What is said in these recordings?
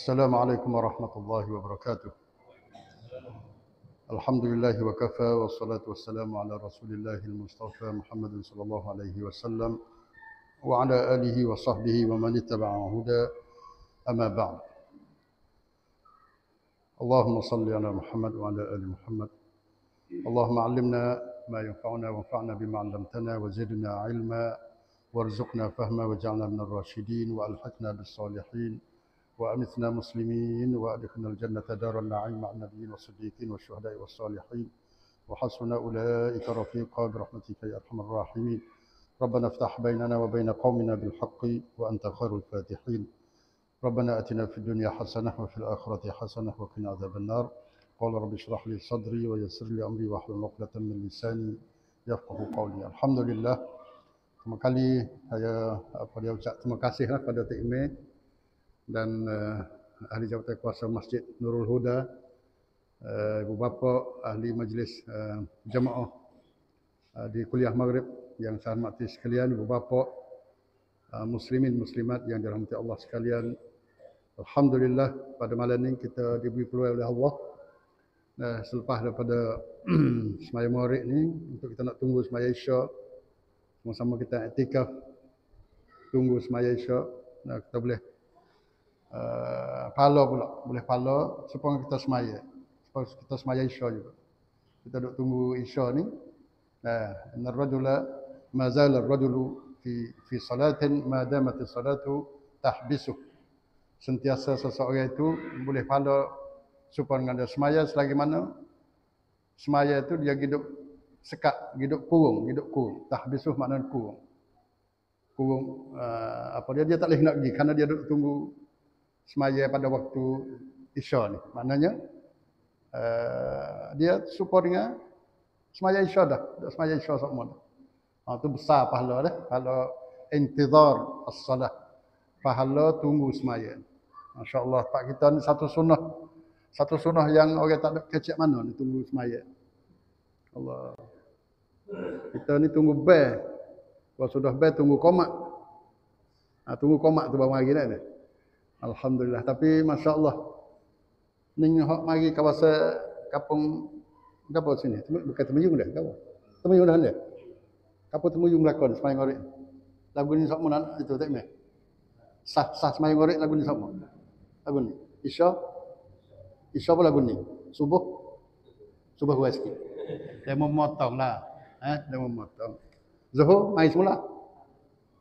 السلام عليكم ورحمة الله وبركاته. الحمد لله وكفى والصلاة والسلام على رسول الله المصطفى محمد صلى الله عليه وسلم وعلى آله وصحبه ومن اتبع هدى. أما بعد. اللهم صل على محمد وعلى آل محمد. اللهم علمنا ما ينفعنا وانفعنا بما علمتنا وزدنا علما. وارزقنا فهما واجعلنا من الراشدين وألحقنا بالصالحين. وأمتنا مسلمين وأدخلنا الجنة دار النعيم مع النبيين والصديقين والشهداء والصالحين. وحسن أولئك رفيقا برحمتك يا أرحم الراحمين. ربنا افتح بيننا وبين قومنا بالحق وأنت خير الفاتحين. ربنا آتنا في الدنيا حسنة وفي الآخرة حسنة وقنا عذاب النار. قال رب اشرح لي صدري ويسر لي أمري واحلل عقدة من لساني يفقه قولي. الحمد لله. Pertama kali saya apa dia ucap terima kasihlah pada Ime. Dan uh, ahli jabatan kuasa Masjid Nurul Huda, uh, ibu bapa ahli majlis uh, jemaah uh, di kuliah Maghrib yang saya hormati sekalian, ibu bapa uh, muslimin muslimat yang dirahmati Allah sekalian. Alhamdulillah pada malam ini kita diberi peluang oleh Allah uh, selepas daripada semaya Maghrib ni untuk kita nak tunggu semaya Isyak sama-sama kita iktikaf tunggu semaya isyak nah, kita boleh uh, pala pula. Boleh pala supaya kita semaya. Supaya kita semaya isyak juga. Kita duduk tunggu isyak ni. Nah inna rajula ma zala ar-rajulu fi fi salatin ma damat as-salatu tahbisuh sentiasa seseorang itu boleh pala dengan dia semaya selagi mana semaya itu dia hidup sekat hidup kurung hidup kurung. Tahbisuh maknanya kurung. Kurung uh, apa dia dia tak boleh nak pergi kerana dia duduk tunggu semaya pada waktu isya ni maknanya uh, dia support dengan semaya isya dah dah semaya isya semua dah ha, tu besar pahala dah pahala intizar as-salah pahala tunggu semaya masya-Allah pak kita ni satu sunnah satu sunnah yang orang tak ada kecek mana ni tunggu semaya Allah. Kita ni tunggu bel. Kalau sudah bel tunggu komak. Ha, tunggu komak tu baru mari dah. Alhamdulillah. Tapi Masya Allah. Ni hok mari kawasan kapung apa sini? Bukan temuyung dah. Apa? Temuyung dah dah. Kapung temuyung lakon semayang ngorek. Lagu ni sok mana itu tak meh. Sah sah semayang ngorek lagu ni sok Lagu ni. Isya. Isya apa lagu ni? Subuh. Subuh gua sikit. Dia memotong lah. Eh, dia memotong. Zuhur, mai semula.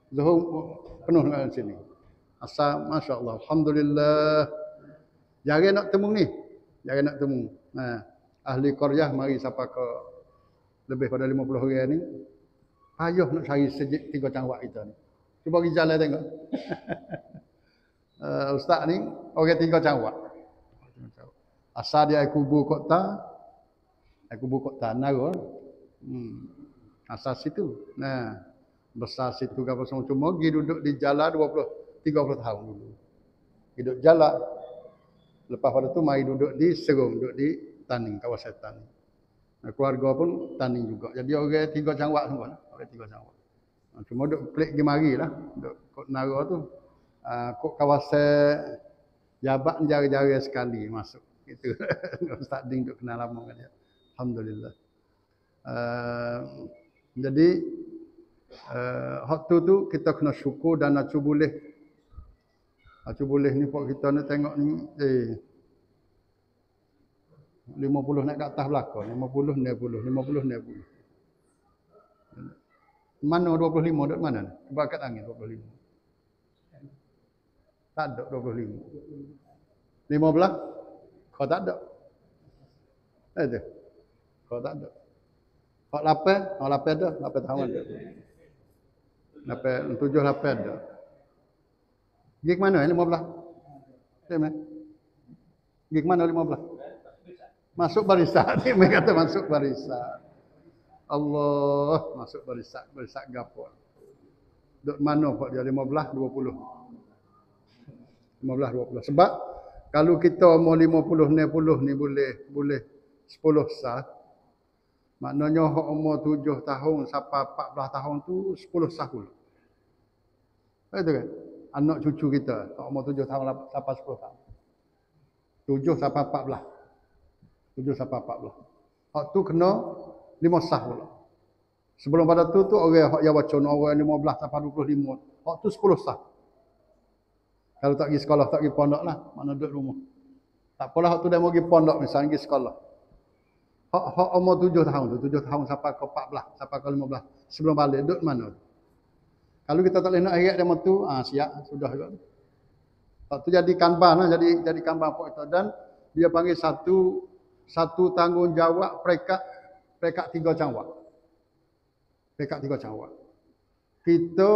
Zuhur penuh dengan sini. Asal, Masya Allah. Alhamdulillah. Jangan nak temu ni. Jangan nak temu. Nah, ahli Korea mari siapa ke lebih pada 50 orang ni. Payuh nak cari sejik tiga cangwak kita ni. Cuba pergi jalan tengok. uh, Ustaz ni, orang tiga cangwak. Asal dia kubur kota, Aku buka tanah ko. Hmm. Asal situ. Nah, besar situ apa semua cuma pergi duduk di jalan 20 30 tahun dulu. Hidup jalan. Lepas pada tu mai duduk di Serung, duduk di Taning, kawasan Taning. Nah, keluarga pun Taning juga. Jadi orang tiga cangwak semua. Orang tiga cangwak. Nah, cuma duduk pelik pergi mari lah. Duduk kot Nara tu. Uh, kot kawasan Jabat jari-jari sekali masuk. Itu. Ustaz Ding duduk kenal lama dengan dia. Alhamdulillah. Uh, jadi uh, waktu tu kita kena syukur dan acu boleh. Acu boleh ni pok kita ni tengok ni eh 50 naik ke atas belakang, 50 90, 50 90. Mana 25 duduk mana ni? Bakat angin 25. Tak ada 25. 15? Kau tak ada. Ada. Kalau tak ada. Hak lapan, hak lapan ada, lapan tahun ada. Lapan, tujuh lapan ada. Ke mana, lima belah? Tengok, Pergi ke mana lima belah? Masuk barisan. Tengok, kata masuk barisan. Allah, masuk barisan. Barisan gapo. Duk mana pak dia? Lima belah, dua puluh. Lima belah, dua puluh. Sebab, kalau kita mau lima puluh, enam puluh ni boleh, boleh sepuluh sah. Maknanya umur tujuh tahun sampai empat belas tahun tu sepuluh tahun. Itu kan? Anak cucu kita hak umur tujuh tahun sampai sepuluh tahun. Tujuh sampai empat belah. Tujuh sampai empat belah. Hak tu kena lima sah pula. Sebelum pada tu tu orang hak yang baca orang lima belah sampai dua puluh lima. Hak tu sepuluh sah. Kalau tak pergi sekolah, tak pergi pondok lah. Mana duduk rumah. Tak apalah hak tu dia mau pergi pondok misalnya pergi sekolah. Hak, hak umur tujuh tahun tu. Tujuh tahun sampai ke empat belah. Sampai ke lima belah. Sebelum balik. Duduk mana tu? Kalau kita tak boleh nak ayat dia tu, ah siap. Sudah juga. Hak tu jadi kanban lah. Jadi, jadi kanban pok itu. Dan dia panggil satu satu tanggungjawab perekat perekat tiga cawak. Perekat tiga cawak kita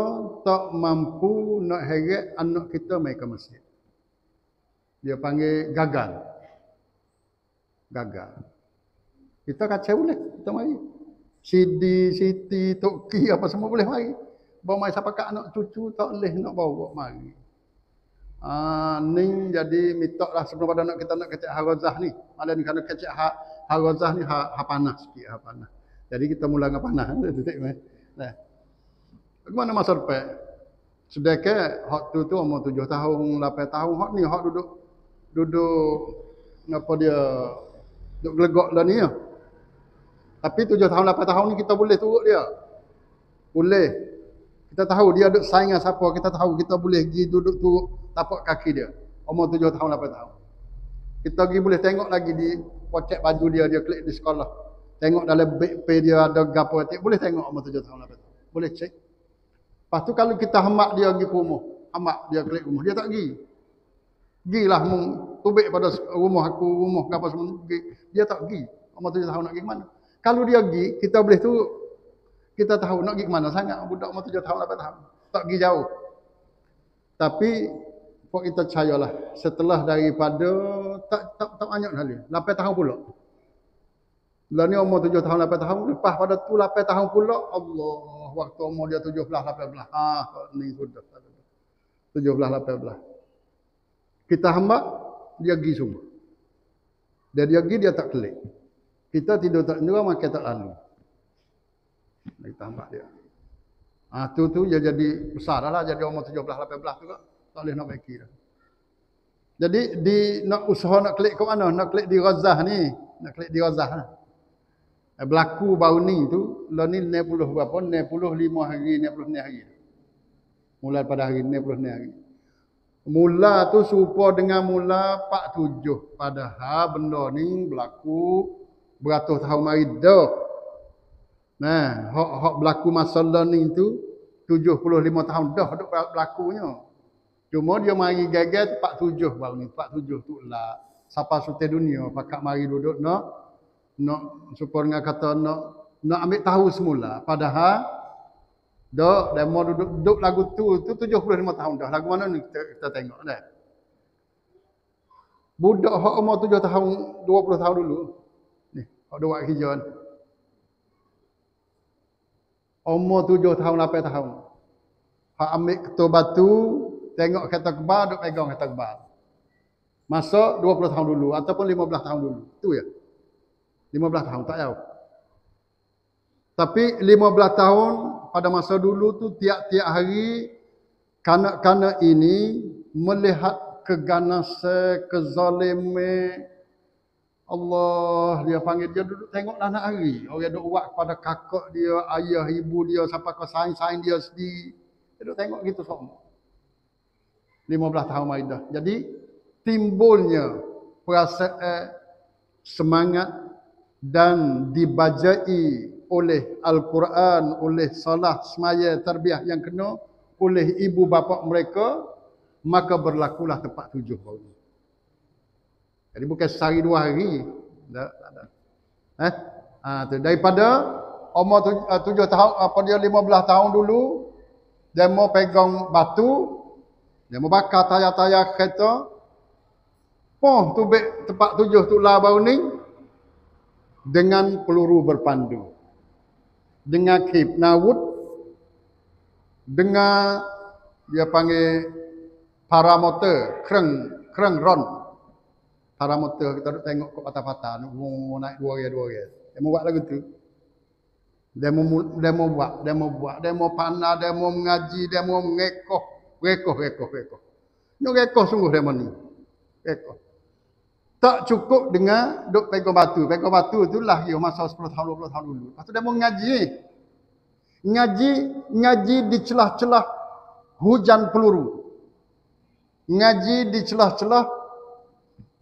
tak mampu nak heret anak kita mai ke masjid. Dia panggil gagal. Gagal. Kita kacau boleh, kita mari. Sidi, Siti, Toki, apa semua boleh mari. Bawa mai siapa kat anak cucu tak boleh nak bawa mari. Ah, ni jadi mitok lah sebelum pada nak kita nak kecek harazah ni. Malah ni kalau kecek ha, harazah ni ha, ha panas sikit, ha panas. Jadi kita mula dengan panas. Nah. Bagaimana masa depan? Sedekah hak tu tu umur tujuh tahun, lapan tahun, hak ni hak duduk duduk apa dia duduk gelegok lah ni ya. Tapi tujuh tahun, lapan tahun ni kita boleh turut dia. Boleh. Kita tahu dia duduk saing dengan siapa, kita tahu kita boleh pergi duduk turut tapak kaki dia. Umur tujuh tahun, lapan tahun. Kita pergi boleh tengok lagi di pocek baju dia, dia klik di sekolah. Tengok dalam beg pay dia ada gapo boleh tengok umur tujuh tahun, lapan tahun. Boleh cek. Lepas tu kalau kita hamak dia pergi ke rumah. Hamak dia klik rumah. Dia tak pergi. Gilah mung tubik pada rumah aku, rumah apa semua. Dia tak pergi. Umur tujuh tahun nak pergi ke mana. Kalau dia pergi, kita boleh tu kita tahu nak pergi ke mana sangat. Budak umur tujuh tahun, lapan tahun. Tak pergi jauh. Tapi, kok kita percayalah. Setelah daripada, tak tak tak banyak hal Lapan tahun pula. Lah ni umur tujuh tahun, lapan tahun. Lepas pada tu lapan tahun pula, Allah waktu umur dia 17 18. Ah ni sudah. 17 18. Kita hamba dia pergi semua. Dia dia pergi dia tak kelik. Kita tidur tak nyura maka tak lalu. Kita hamba dia. Ah tu tu dia jadi besar lah jadi umur 17 18 tu tak boleh nak baiki dah. Jadi di nak usaha nak klik ke mana? Nak klik di Razah ni. Nak klik di Razah lah. Eh, berlaku baru ni tu lah ni 60 berapa 65 hari 60 hari mula pada hari 60 hari mula tu serupa dengan mula 47 padahal benda ni berlaku beratus tahun mari dah nah hak hak berlaku masa ni tu 75 tahun dah duk berlakunya. Cuma dia mari gagal 47 baru ni 47 tu lah. Siapa sutai dunia pakak mari duduk nak nak supaya dengan kata nak nak ambil tahu semula. Padahal dok mau duduk, duduk lagu tu tu 75 tahun dah. Lagu mana ni kita, kita tengok dah. Budak hak umur 7 tahun 20 tahun dulu. Ni hak dua hijau ni umur 7 tahun 8 tahun. Hak ambil ketua batu tengok kereta kebal duk pegang kereta kebal. Masuk 20 tahun dulu ataupun 15 tahun dulu. Tu ya. 15 tahun tak jauh. Tapi 15 tahun pada masa dulu tu tiap-tiap hari kanak-kanak ini melihat keganasan, kezaliman Allah dia panggil dia duduk tengok anak hari. Orang duduk buat kepada kakak dia, ayah, ibu dia sampai ke sain-sain dia sendiri. Dia duduk tengok gitu semua. 15 tahun Maidah. Jadi timbulnya perasaan semangat dan dibajai oleh Al-Quran, oleh salah semaya terbiah yang kena oleh ibu bapa mereka, maka berlakulah tempat tujuh hari. Jadi bukan sehari dua hari. Tak, tak, tak. Eh? Ha, tu. Daripada umur tujuh, uh, tujuh tahun, apa dia lima belah tahun dulu, dia mau pegang batu, dia mau bakar tayar-tayar kereta, Poh tu tempat tujuh tu lah bau ni, dengan peluru berpandu dengan kip nawut dengan dia panggil paramotor kreng kreng ron paramotor kita duk tengok kat patah-patah oh, naik dua orang dua orang dia mau buat lagu tu dia mau dia mau buat dia mau buat dia mau panah dia mau mengaji dia mau mengekoh rekoh rekoh rekoh ni rekoh sungguh dia ni rekoh Tak cukup dengan duk pegang batu. Pegang batu tu lah ya masa 10 tahun 20 tahun dulu. Lepas tu dia mau ngaji. Ngaji ngaji di celah-celah hujan peluru. Ngaji di celah-celah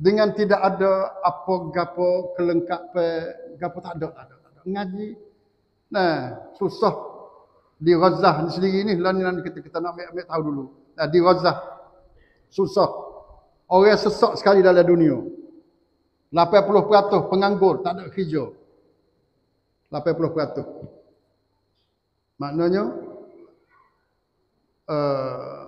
dengan tidak ada apa gapo kelengkap gapo tak ada tak ada. Tak ada. Ngaji nah susah di Gaza ni sendiri ni lah ni kita kita nak ambil, ambil tahu dulu. Nah, di Gaza susah. Orang sesak sekali dalam dunia. 80% penganggur, tak ada hijau. 80%. Maknanya uh,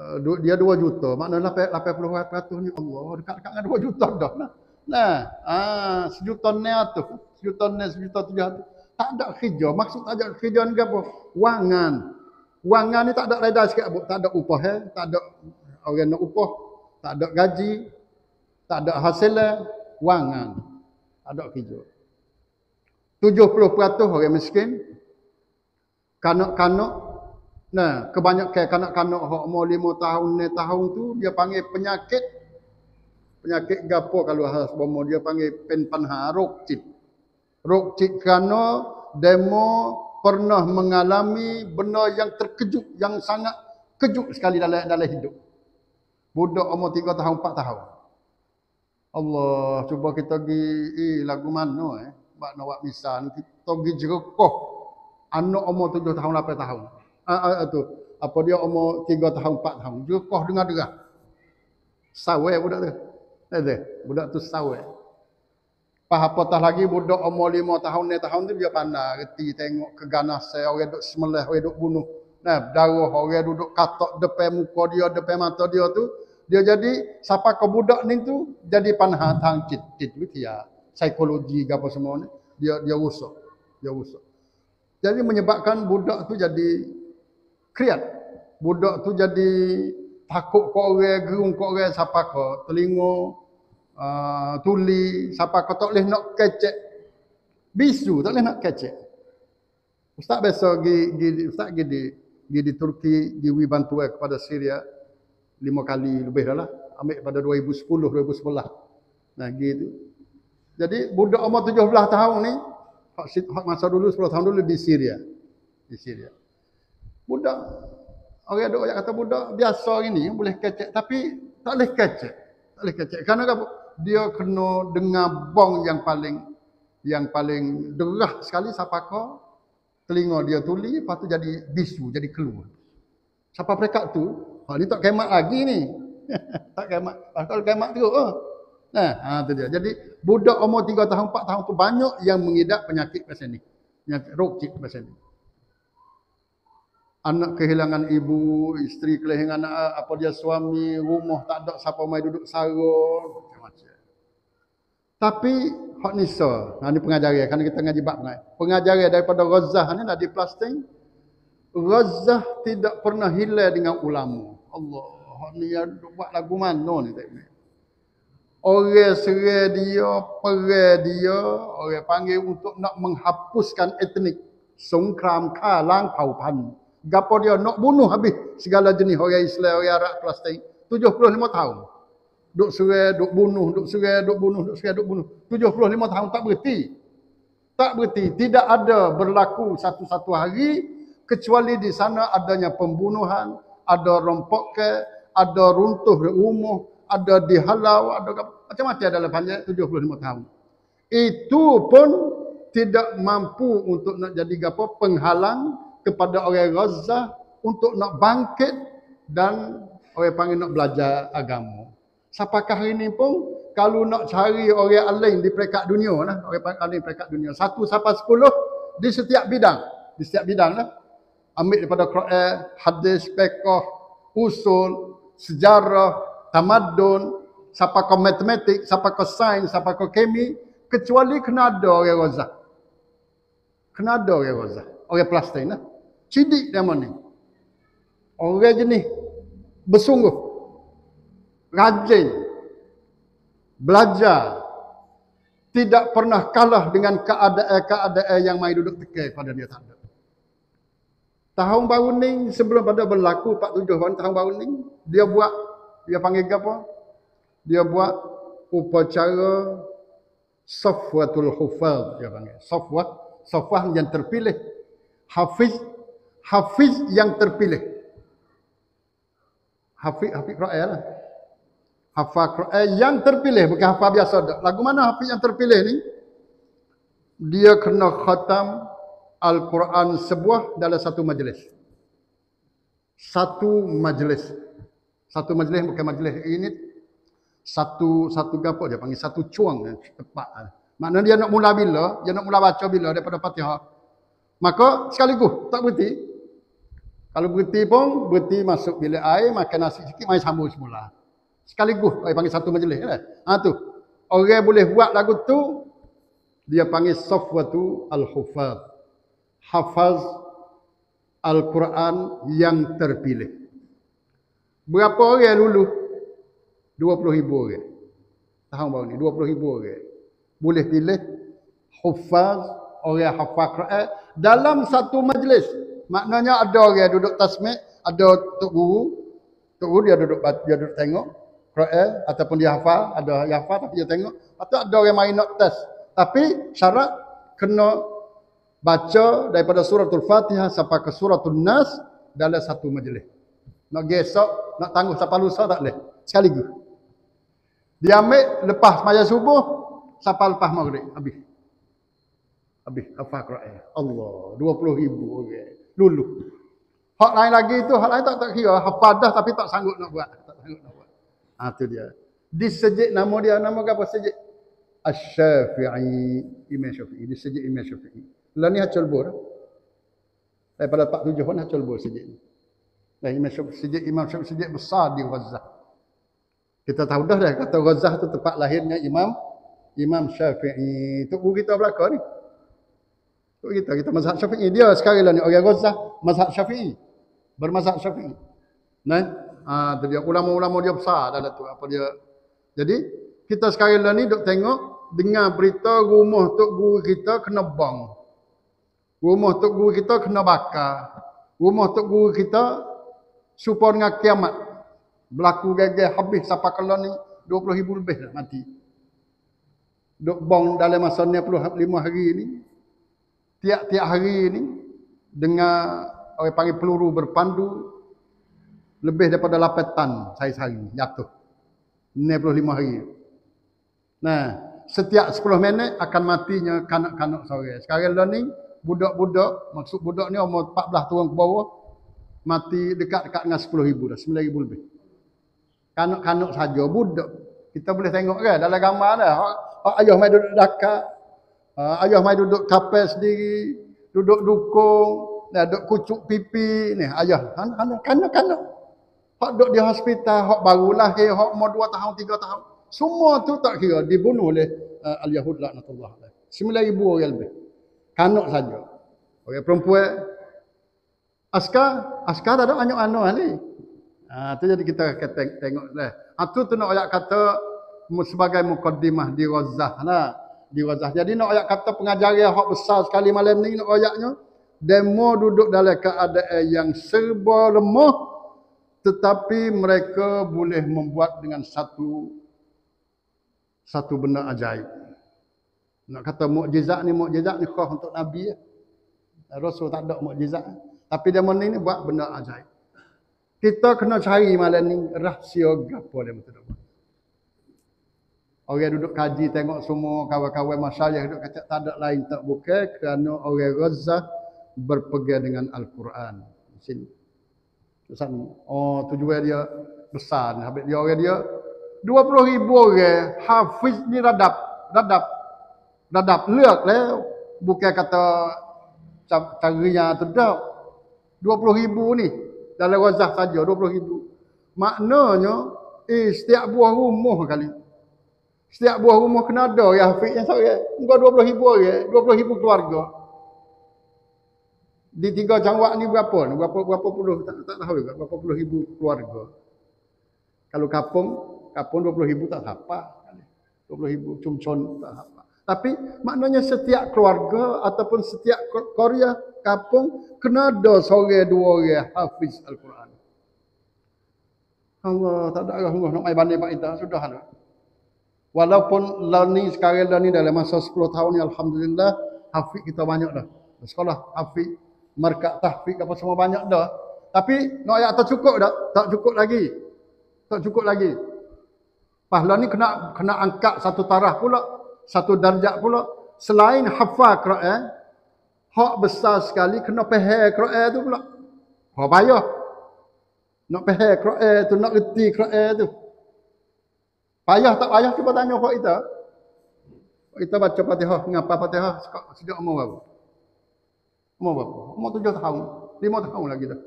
uh, dia 2 juta. Maknanya 80% ni Allah dekat-dekat dengan 2 juta dah. Nah, nah ah, sejuta ni tu. Sejuta ni, sejuta tujuh tu. Tak ada hijau. Maksud tak ada hijau ni apa? Wangan. Wangan ni tak ada reda sikit. Tak ada upah. Eh? Tak ada orang nak upah. Tak ada gaji tak ada hasilnya wangan ada hijau 70% orang miskin kanak-kanak nah kebanyakan kanak-kanak hok umur 5 tahun ni tahun tu dia panggil penyakit. Penyakit gapo kalau has bomo dia panggil penpanha rokcit rokcit kerana demo pernah mengalami benda yang terkejut yang sangat kejut sekali dalam dalam hidup. Budak umur 3 tahun 4 tahun. Allah cuba kita pergi eh, lagu mana eh? Buat nak buat misan kita pergi jerekoh anak umur tujuh tahun lapan tahun ah, ah, tu. Apa dia umur tiga tahun empat tahun. Jerekoh dengar derah sawai budak tu. Ada budak tu sawai. Pah apatah lagi budak umur lima tahun ni tahun tu dia pandai. Reti tengok keganas saya orang duk semelah orang duk bunuh. Nah darah orang duduk katok depan muka dia depan mata dia tu dia jadi siapa ke budak ni tu jadi panha tang cit cit witia psikologi apa semua ni dia dia rusak dia rusak jadi menyebabkan budak tu jadi kriat budak tu jadi takut kau orang gerung kau orang siapa ke telingo uh, tuli siapa ke tak boleh nak kecek bisu tak boleh nak kecek ustaz besok gi ustaz gi di di, di Turki di bantuan kepada Syria lima kali lebih dah lah. Ambil pada 2010, 2011. Nah gitu. Jadi budak umur 17 tahun ni, hak masa dulu 10 tahun dulu di Syria. Di Syria. Budak, orang ada orang kata budak biasa ini boleh kecek. Tapi tak boleh kecek. Tak boleh kecek. Kerana apa? Dia kena dengar bong yang paling yang paling derah sekali siapa kau telinga dia tuli lepas tu jadi bisu jadi keluar siapa mereka tu Ha ni tak kemat lagi ni. tak kemat. Kalau kemat teruk oh. Nah, ha tu dia. Jadi budak umur 3 tahun 4 tahun tu banyak yang mengidap penyakit macam ni. Penyakit rokcik macam ni. Anak kehilangan ibu, isteri kehilangan anak, apa dia suami, rumah tak ada siapa mai duduk sarung, macam-macam. Tapi hak nisa, ha ni pengajaran kan kita ngaji bab pengajaran. Pengajaran daripada Ghazah ni dah di plastik. Ghazah tidak pernah hilang dengan ulama. Allah, ni yang buat lagu mana ni tak ni. Orang serai dia, perai dia, orang panggil untuk nak menghapuskan etnik. Songkram kalang paupan. Gapo dia nak bunuh habis segala jenis orang Islam, orang Arab Palestin. 75 tahun. Duk serai, duk bunuh, duk serai, duk bunuh, duk serai, duk bunuh. 75 tahun tak berhenti. Tak berhenti. Tidak ada berlaku satu-satu hari kecuali di sana adanya pembunuhan, ada rompok ke, ada runtuh rumah, ada dihalau, ada macam-macam dalam panjang 75 tahun. Itu pun tidak mampu untuk nak jadi apa penghalang kepada orang Gaza untuk nak bangkit dan orang panggil nak belajar agama. Siapakah hari ini pun kalau nak cari orang alim di peringkat dunia lah, orang panggil alim peringkat dunia, satu sampai sepuluh di setiap bidang, di setiap bidang lah ambil daripada Quran, hadis, fiqh, usul, sejarah, tamadun, siapa ke matematik, siapa ke sains, siapa ke kemi, kecuali kena ada orang rozak. Kena ada orang rozak. Orang plastik lah. Cidik dia mana ni. Orang jenis bersungguh. Rajin. Belajar. Tidak pernah kalah dengan keadaan-keadaan yang main duduk tekai pada dia tak ada. Tahun baru ni sebelum pada berlaku 47 tahun tahun baru ni dia buat dia panggil apa? dia buat upacara Safwatul Hufaz dia panggil. Safwah, Safwah yang terpilih. Hafiz, Hafiz yang terpilih. Hafiz, Hafiz Quran lah. Hafal Quran yang terpilih bukan hafal biasa dak. Lagu mana Hafiz yang terpilih ni? Dia kena khatam Al-Quran sebuah dalam satu majlis. Satu majlis. Satu majlis bukan majlis ini satu satu gapo dia panggil satu cuang tepat. Maknanya dia nak mula bila, dia nak mula baca bila daripada Fatihah. Maka sekaligus tak berhenti. Kalau berhenti pun berhenti masuk bilik air, makan nasi sikit, mai sambung semula. Sekaligus dia panggil satu majlis kan. Ha tu. Orang boleh buat lagu tu dia panggil safwatu al-hufaz. Hafaz Al-Quran yang terpilih. Berapa orang lulus? 20 ribu orang. Tahun baru ni, 20 ribu orang. Boleh pilih hufaz, orang hafal Quran dalam satu majlis. Maknanya ada orang duduk tasmik, ada tok guru. Tok guru dia duduk dia duduk tengok Quran ataupun dia hafal, ada yang hafal tapi dia tengok. Atau ada orang main nak test. Tapi syarat kena baca daripada suratul Fatihah sampai ke suratul Nas dalam satu majlis. Nak gesok, nak tangguh sampai lusa tak boleh. Sekaligus. Dia ambil lepas sembahyang subuh sampai lepas maghrib habis. Habis hafal Quran. Allah, 20 ribu orang. Lulu. Hak lain lagi tu, hak lain tak tak kira hafal dah tapi tak sanggup nak buat. Tak sanggup nak buat. Ha tu dia. Di sejid nama dia nama apa sejid? Asy-Syafi'i, Imam Syafi'i, di sejid Imam Syafi'i. Lah ni hacul bur. Daripada 47 pun hacul bur sejid ni. Lah Imam Syafi'i, sejid Imam Syafi'i sejid besar di Gaza. Kita tahu dah dah kata Ghazah tu tempat lahirnya Imam Imam Syafi'i. Tu kita belaka ni. Tu kita kita mazhab Syafi'i dia sekarang lah ni orang Ghazah mazhab Syafi'i. Bermazhab Syafi'i. Nah, ah tu dia ulama-ulama dia besar dalam tu apa dia. Jadi kita sekarang lah ni duk tengok dengar berita rumah tok guru kita kena bang. Rumah tok guru kita kena bakar. Rumah tok guru kita supaya dengan kiamat berlaku gagal habis sampai kalau ni 20 ribu lebih dah mati. Duk bong dalam masa 95 hari ni. Tiap-tiap hari ni dengan orang panggil peluru berpandu lebih daripada 8 tan saya sehari jatuh. 95 hari. Nah, setiap 10 minit akan matinya kanak-kanak sore. Sekarang ni budak-budak, maksud budak ni umur 14 tahun ke bawah mati dekat-dekat dengan 10 ribu dah, 9 ribu lebih kanuk-kanuk saja budak kita boleh tengok kan dalam gambar dah ayah mai duduk dekat ha, ayah mai duduk kapal sendiri duduk dukung dah duduk kucuk pipi ni ayah. Kanuk-kanuk hak duduk di hospital hak baru lahir hak umur 2 tahun 3 tahun. Semua tu tak kira dibunuh oleh uh, al-yahud laknatullah alaih 9000 orang lebih. Kanuk saja. Orang perempuan askar askar ada banyak anak ni. Ha, tu jadi kita kata, tengok dah. Ha, tu tu nak ayat kata sebagai mukaddimah di Razah lah. Di Razah. Jadi nak ayat kata pengajaran yang besar sekali malam ni nak ayatnya. Demo duduk dalam keadaan yang serba lemah. Tetapi mereka boleh membuat dengan satu satu benda ajaib. Nak kata mukjizat ni, mukjizat ni khas untuk Nabi. Ya. Rasul tak ada mukjizat. Tapi dia ni buat benda ajaib. Kita kena cari malam ni rahsia gapo dia betul betul. Orang duduk kaji tengok semua kawan-kawan masyayikh duduk kata tak ada lain tak bukan kerana orang Gaza berpegang dengan Al-Quran. Sini. Sini. Oh tujuan dia besar. Habis dia orang dia 20 ribu orang hafiz ni radap. Radap. Radap. Lihat lah. Bukan kata carinya tu tak. 20 ribu ni dalam wazah saja 20 ribu. Maknanya eh setiap buah rumah kali. Setiap buah rumah kena ada ya hafiz yang saya. Engkau 20 ribu orang, 20 ribu keluarga. Di tiga jangwak ni berapa? Berapa berapa puluh tak, tak tahu juga berapa puluh ribu keluarga. Kalau kapung, kapung 20 ribu tak apa. 20 ribu cumcon tak apa. Tapi maknanya setiap keluarga ataupun setiap Korea kapung kena ada sore dua orang hafiz Al-Quran. Allah tak ada Allah nak mai banding pak kita sudah lah. Walaupun ni sekarang ni dalam masa 10 tahun ni Alhamdulillah Hafiz kita banyak dah. Sekolah Hafiz, markat tahfiz apa semua banyak dah. Tapi nak ayat tak cukup dah. Tak cukup lagi. Tak cukup lagi. Pahala ni kena kena angkat satu taraf pula. Satu darjat pula. Selain hafal Quran, hak besar sekali kena faham Quran tu pula. Hak payah. Nak faham Quran tu, nak reti Quran tu. Payah tak payah cuba tanya hak kita. Kita baca Fatihah, ngapa Fatihah sejak umur berapa? Umur berapa? Umur tujuh tahun. Lima tahun lagi dah.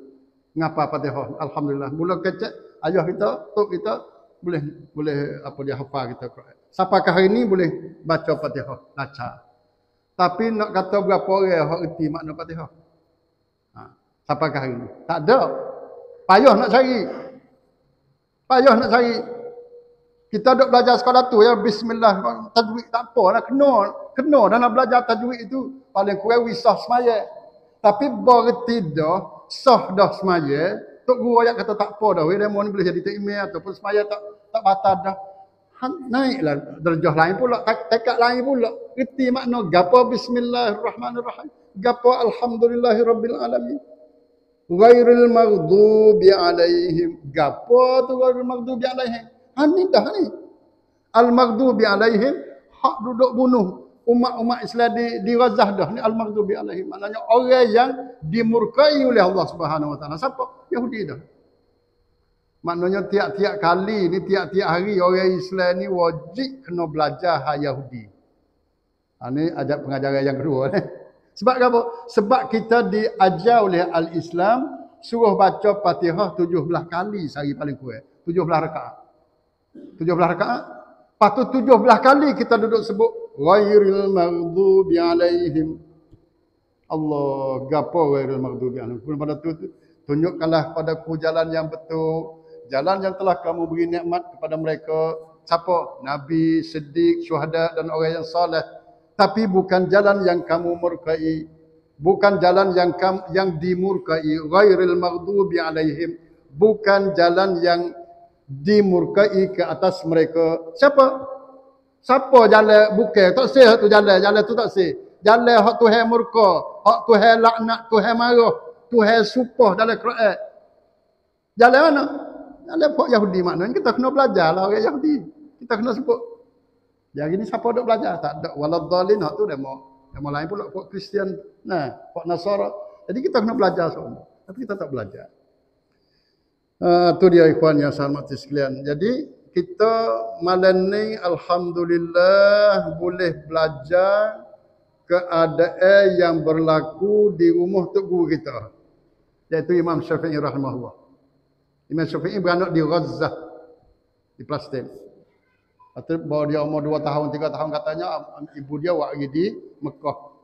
Ngapa Fatihah? Alhamdulillah. Mula kecek ayah kita, tok kita boleh boleh apa dia hafal kita Quran. Siapakah hari ini boleh baca Fatihah, baca. Tapi nak kata berapa orang yang reti makna Fatihah? Ha. Siapakah hari ini? Tak ada. Payah nak cari. Payah nak cari. Kita duk belajar sekolah tu ya bismillah tajwid tak apa lah kena kena dalam belajar tajwid itu paling kurang wisah semaya. Tapi berarti dah sah dah semaya. Tok guru ayat kata tak apa dah. Wei demo ni boleh jadi takmir ataupun semaya tak tak batal dah. Naiklah derajah lain pula, tekad lain pula. Reti makna gapo bismillahirrahmanirrahim. Gapo alhamdulillahirabbil alamin. Ghairil maghdubi alaihim. Gapo tu ghairil maghdubi alaihim? Ha ni dah ni. Al-maghdubi alaihim hak duduk bunuh umat-umat Islam di di Ghazah dah ni al-maghdubi alaihim. Maknanya orang yang dimurkai oleh Allah Subhanahu wa taala. Siapa? Yahudi dah. Maknanya tiap-tiap kali ni tiap-tiap hari orang Islam ni wajib kena belajar hak Yahudi. Ha ni ajak pengajaran yang kedua ni. Sebab apa? Sebab kita diajar oleh al-Islam suruh baca Fatihah 17 kali sehari paling kurang. 17 rakaat. 17 rakaat. Lepas tu 17 kali kita duduk sebut ghairil maghdubi alaihim. Allah gapo ghairil maghdubi alaihim. Pun pada tu tunjukkanlah padaku jalan yang betul, jalan yang telah kamu beri nikmat kepada mereka. Siapa? Nabi, Siddiq, syuhada dan orang yang soleh. Tapi bukan jalan yang kamu murkai. Bukan jalan yang kam, yang dimurkai. Ghairil maghdubi alaihim. Bukan jalan yang dimurkai ke atas mereka. Siapa? Siapa jalan bukan? Tak sih tu jalan. Jalan tu tak sih. Jalan hak Tuhan murka. Hak Tuhan laknat. Tuhan marah. Tuhan supah dalam Quran. Jalan mana? Jalan Pak Yahudi maknanya. Kita kena belajar lah orang Yahudi. Kita kena sebut. Yang ini siapa duk belajar? Tak ada. Waladhalin hak tu demo. Demo lain pula Pak Kristian. Nah, Pak Nasara. Jadi kita kena belajar semua. Tapi kita tak belajar. Uh, tu dia ikhwan yang saya hormati sekalian. Jadi kita malam ni alhamdulillah boleh belajar keadaan yang berlaku di rumah tok guru kita. Iaitu Imam Syafi'i rahimahullah. Imam Syafi'i beranak di Gaza di Palestin. Atau bawa dia umur 2 tahun, 3 tahun katanya ibu dia waktu di Mekah.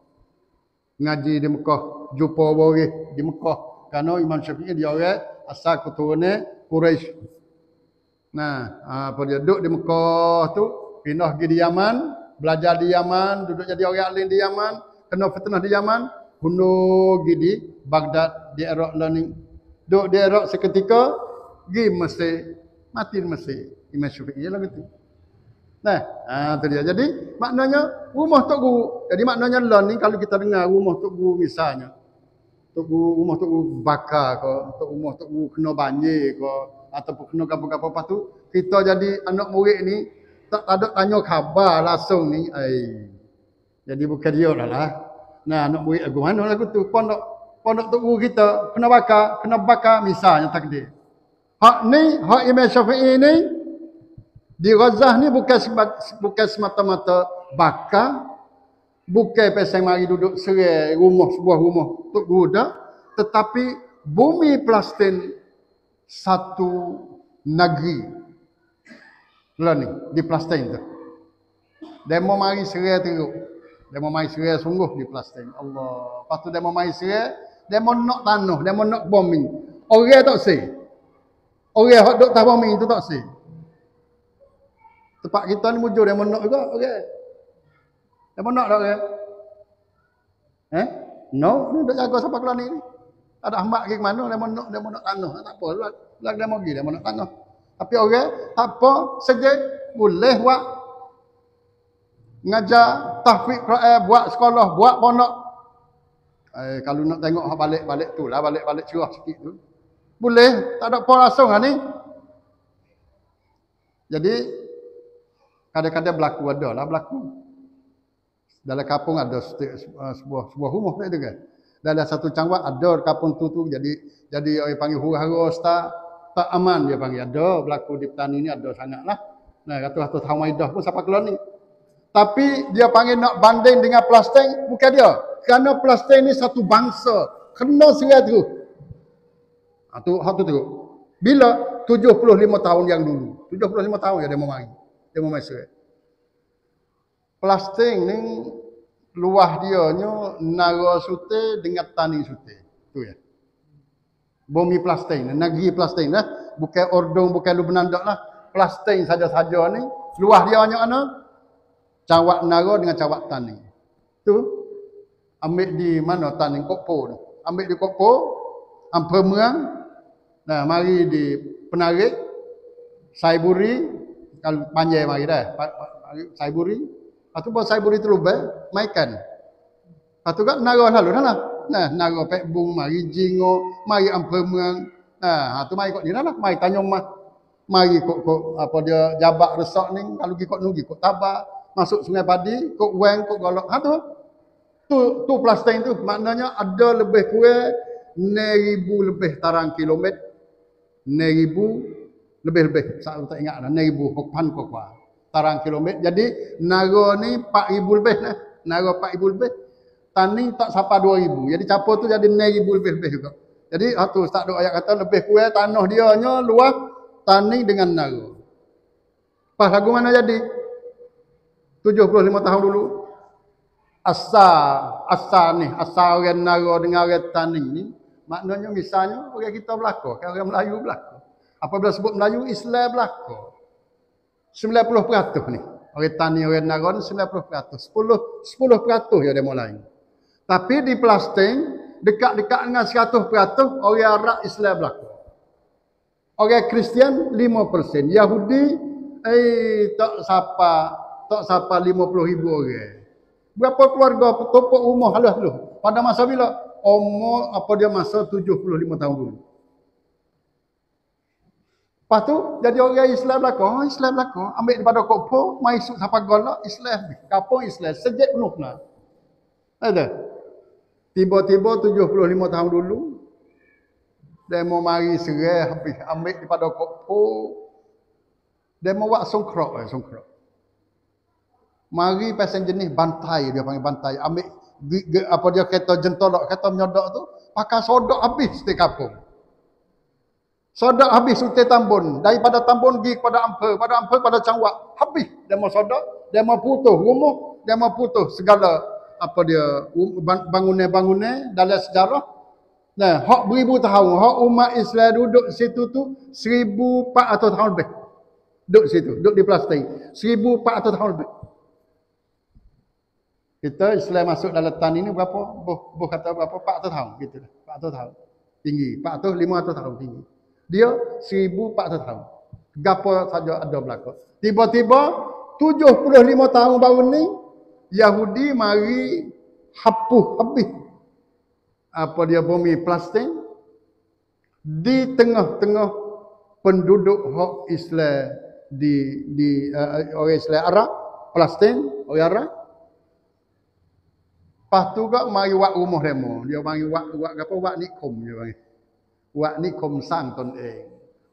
Ngaji di Mekah, jumpa bawa di Mekah. Karena Imam Syafi'i dia orang asal keturunan Quraisy. Nah, apa dia duduk di Mekah tu, pindah pergi di Yaman, belajar di Yaman, duduk jadi orang alim di Yaman, kena fitnah di Yaman, bunuh pergi di Baghdad, di Iraq learning. Duduk di Iraq seketika, pergi Mesir, mati di Mesir. Imam Syafi'i lah gitu. Nah, ah dia. Jadi maknanya rumah tok guru. Jadi maknanya learning kalau kita dengar rumah tok guru misalnya, tok guru rumah tok guru bakar ke tok rumah tok guru kena banjir ke ataupun kena gapo-gapo. Apa tu kita jadi anak murid ni tak ada tanya khabar langsung ni ai. Jadi bukan dia dah lah. Nah anak murid aku mana lagu tu? Pondok pondok tok guru kita kena bakar kena bakar misalnya takdir hak ni hak Imam Syafi'i ni di Ghazah ni bukan bukan semata-mata bakar bukan pasal mari duduk serai rumah sebuah rumah untuk guru tetapi bumi Palestin satu negeri. Lah ni di Palestin tu. Demo mari serai teruk. Demo mari serai sungguh di Palestin. Allah. Lepas tu demo mari serai demo nak tanah demo nak bombing. Orang tak say orang hak duk tak bombing itu tak say tempat kita ni mujur demo nak juga okay. Dia nak tak ke? Eh? No, ni tak jaga sampai keluar ni. Ada hambak ke mana, dia nak, dia nak tanah. Tak apa, lag dia mau dia nak tanah. Tapi orang, apa saja boleh buat. Ngajar tahfiz Quran, buat sekolah, buat pondok. Eh, kalau nak tengok balik-balik tu lah, balik-balik curah sikit tu. Boleh, tak ada apa langsung lah ni. Jadi, kadang-kadang berlaku ada lah berlaku. Dalam kampung ada sebuah sebuah rumah tu kan. Dalam satu cangwat ada kampung tu tu jadi jadi orang panggil huru-hara ustaz tak aman dia panggil ada berlaku di petani ni ada sangatlah. Nah, ratus-ratus tahun Maidah pun siapa keluar ni. Tapi dia panggil nak banding dengan Palestin bukan dia. Kerana Palestin ni satu bangsa. Kena serai tu. Ha, tu, tu tu. Bila? 75 tahun yang dulu. 75 tahun ya dia mau mari. Dia mau serai. Palestin ni luah dia nya nara sute dengan tani sute. Tu ya. Bumi Palestin, negeri Palestin lah. Bukan Ordon, bukan Lebanon dak lah. Palestin saja-saja ni. Luah dia hanya mana? Cawak nara dengan cawak tani. Tu. Ambil di mana tani Kokpo tu. Ambil di Kokpo. Ampere Merang. Nah, mari di Penarik. Saiburi. Kalau panjang mari dah. Saiburi. Lepas tu Saiburi tu lubang. Maikan. Lepas tu kan nara lalu dah lah. Nah, nara pek bung, mari jingo, mari ampere Merang. Nah, ha, tu mari kok ni dah lah. Mari tanya mah mari kok kok apa dia jabak resak ni kalau gi kok nugi kok tabak masuk sungai padi kok weng kok golok ha tu tu tu plastik tu maknanya ada lebih kurang 6000 lebih tarang kilometer 6000 lebih-lebih saya tak ingat dah 6000 hokpan kok tarang kilometer jadi naga ni 4000 lebih nah naga 4000 lebih tani tak sampai 2000 jadi capur tu jadi 6000 lebih-lebih juga jadi ha tu ustaz dok ayat kata lebih kurang tanah dia nya luas tani dengan naga. Pas lagu mana jadi? 75 tahun dulu. Asal, asal ni, asal orang naga dengan orang tani ni, maknanya misalnya orang kita berlaku, kan orang Melayu berlaku. Apabila sebut Melayu, Islam berlaku. 90% ni. Orang tani, orang naga ni 90%. 10, 10% ya dia mulai. Tapi di Palestin, dekat-dekat dengan 100% orang Arab Islam berlaku. Orang Kristian 5%. Yahudi eh tak siapa tak siapa 50 ribu orang. Berapa keluarga topok rumah halus lu? Pada masa bila? Umur apa dia masa 75 tahun dulu. Lepas tu jadi orang Islam belaka, oh, Islam belaka, ambil daripada kopo, mai suk siapa golak Islam. Kapo Islam sejak penuh nak. Ada. Tiba-tiba 75 tahun dulu, mau mari serai habis ambil daripada kopo. Mau buat songkrok eh, songkrok. Mari pasal jenis bantai dia panggil bantai. Ambil apa dia kata jentolok, kata menyodok tu. Pakai sodok habis di kampung. Sodok habis suti tambun. Daripada tambun pergi kepada amper. Pada amper pada cangwak. Habis. Dia mau sodok. Dia mau putus rumah. Dia mau putus segala apa dia bangunan-bangunan dalam sejarah Nah, hak beribu tahun, hak umat Islam duduk situ tu 1400 tahun lebih. Duduk situ, duduk di Palestin. 1400 tahun lebih. Kita Islam masuk dalam tan ini berapa? Boh, boh kata berapa? 400 tahun gitu lah. 400 tahun. Tinggi, 400 500 tahun tinggi. Dia 1400 tahun. Gapo saja ada berlaku. Tiba-tiba 75 tahun baru ni Yahudi mari hapuh habis apa dia bumi Palestin di tengah-tengah penduduk hak Islam di di uh, orang Islam Arab Palestin orang Arab Lepas tu kak mari wak rumah demo. Dia mari wak wak apa wak nikom dia mari. Wak nikom san ton eh.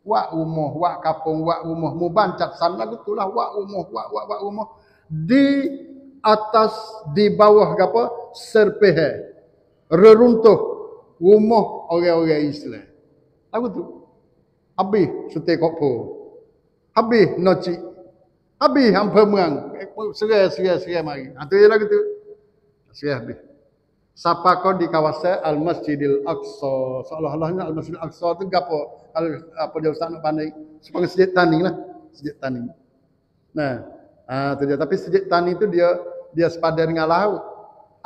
Wak rumah, wak kapung, wak rumah mu bancak san lagu tu lah wak rumah, wak wak wak rumah di atas di bawah apa serpeh reruntuh rumah orang-orang Islam. Apa tu? Habis setek kopo. Habis noci. Habis hampa merang. Serai, serai, serai mari. Ha, tu je lagu tu. Serai habis. Siapa kau di kawasan Al-Masjidil Aqsa. Seolah-olahnya Al-Masjidil Aqsa tu gapo? Kalau apa dia ustaz nak pandai. Sebagai sejak tani lah. Sejak tani. Nah, ha, tu dia. Tapi sejak tani tu dia dia sepadan dengan laut.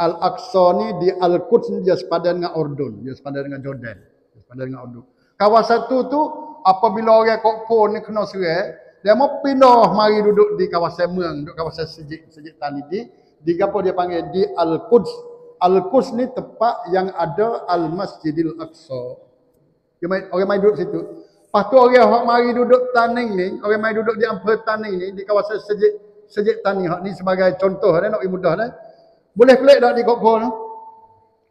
Al-Aqsa ni di Al-Quds ni dia sepadan dengan Ordon, dia sepadan dengan Jordan, dia sepadan dengan Ordon. Kawasan tu tu apabila orang kokpo ni kena serai, Dia mau pindah mari duduk di kawasan Meng, duduk kawasan Sejik Sejik Tani di di apa dia panggil di Al-Quds. Al-Quds ni tempat yang ada Al-Masjidil Aqsa. Dia main, orang main duduk situ. Lepas tu orang yang mari duduk taning ni, orang main duduk di ampel taning ni, di kawasan sejik, sejik tani hak ni sebagai contoh dah, nak mudah dah. Boleh kelik tak di Kokpo tu?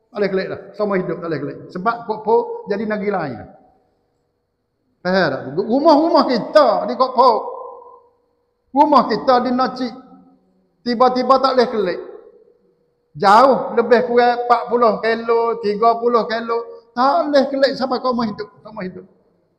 Boleh kelik dah. Semua hidup boleh kelik. Sebab Kokpo jadi negeri lain. Faham tak? Rumah-rumah kita di Kokpo. Rumah kita di Naci. Tiba-tiba tak boleh kelik. Jauh lebih kurang 40 kilo, 30 kilo. Tak boleh kelik sampai kau hidup. Kau hidup.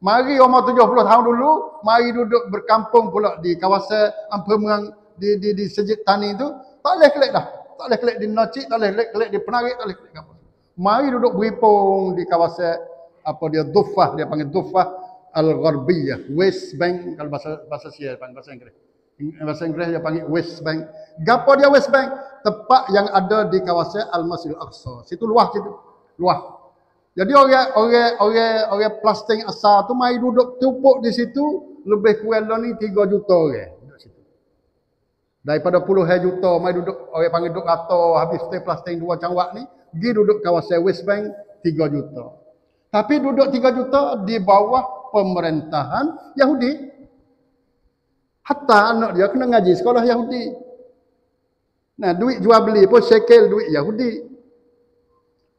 Mari umur 70 tahun dulu, mari duduk berkampung pula di kawasan Ampemang di di di Sejid Tani itu, tak boleh kelik dah. Tak boleh kelik di Nocik, tak boleh kelik di Penarik, tak boleh kelik apa. Mari duduk beripung di kawasan apa dia Dufah, dia panggil Dufah Al-Gharbiyah, West Bank kalau bahasa bahasa Sia bahasa Inggeris. Bahasa Inggeris dia panggil West Bank. Gapo dia West Bank? Tempat yang ada di kawasan Al-Masjid Al-Aqsa. Situ luah situ. Luah. Jadi orang orang orang orang plastik asal tu mai duduk tupuk di situ lebih kurang lah ni 3 juta orang duduk situ. Daripada puluhan juta mai duduk orang panggil duduk kata habis stay plastik dua cangwak ni pergi duduk kawasan West Bank 3 juta. Tapi duduk 3 juta di bawah pemerintahan Yahudi. Hatta anak dia kena ngaji sekolah Yahudi. Nah, duit jual beli pun shekel duit Yahudi.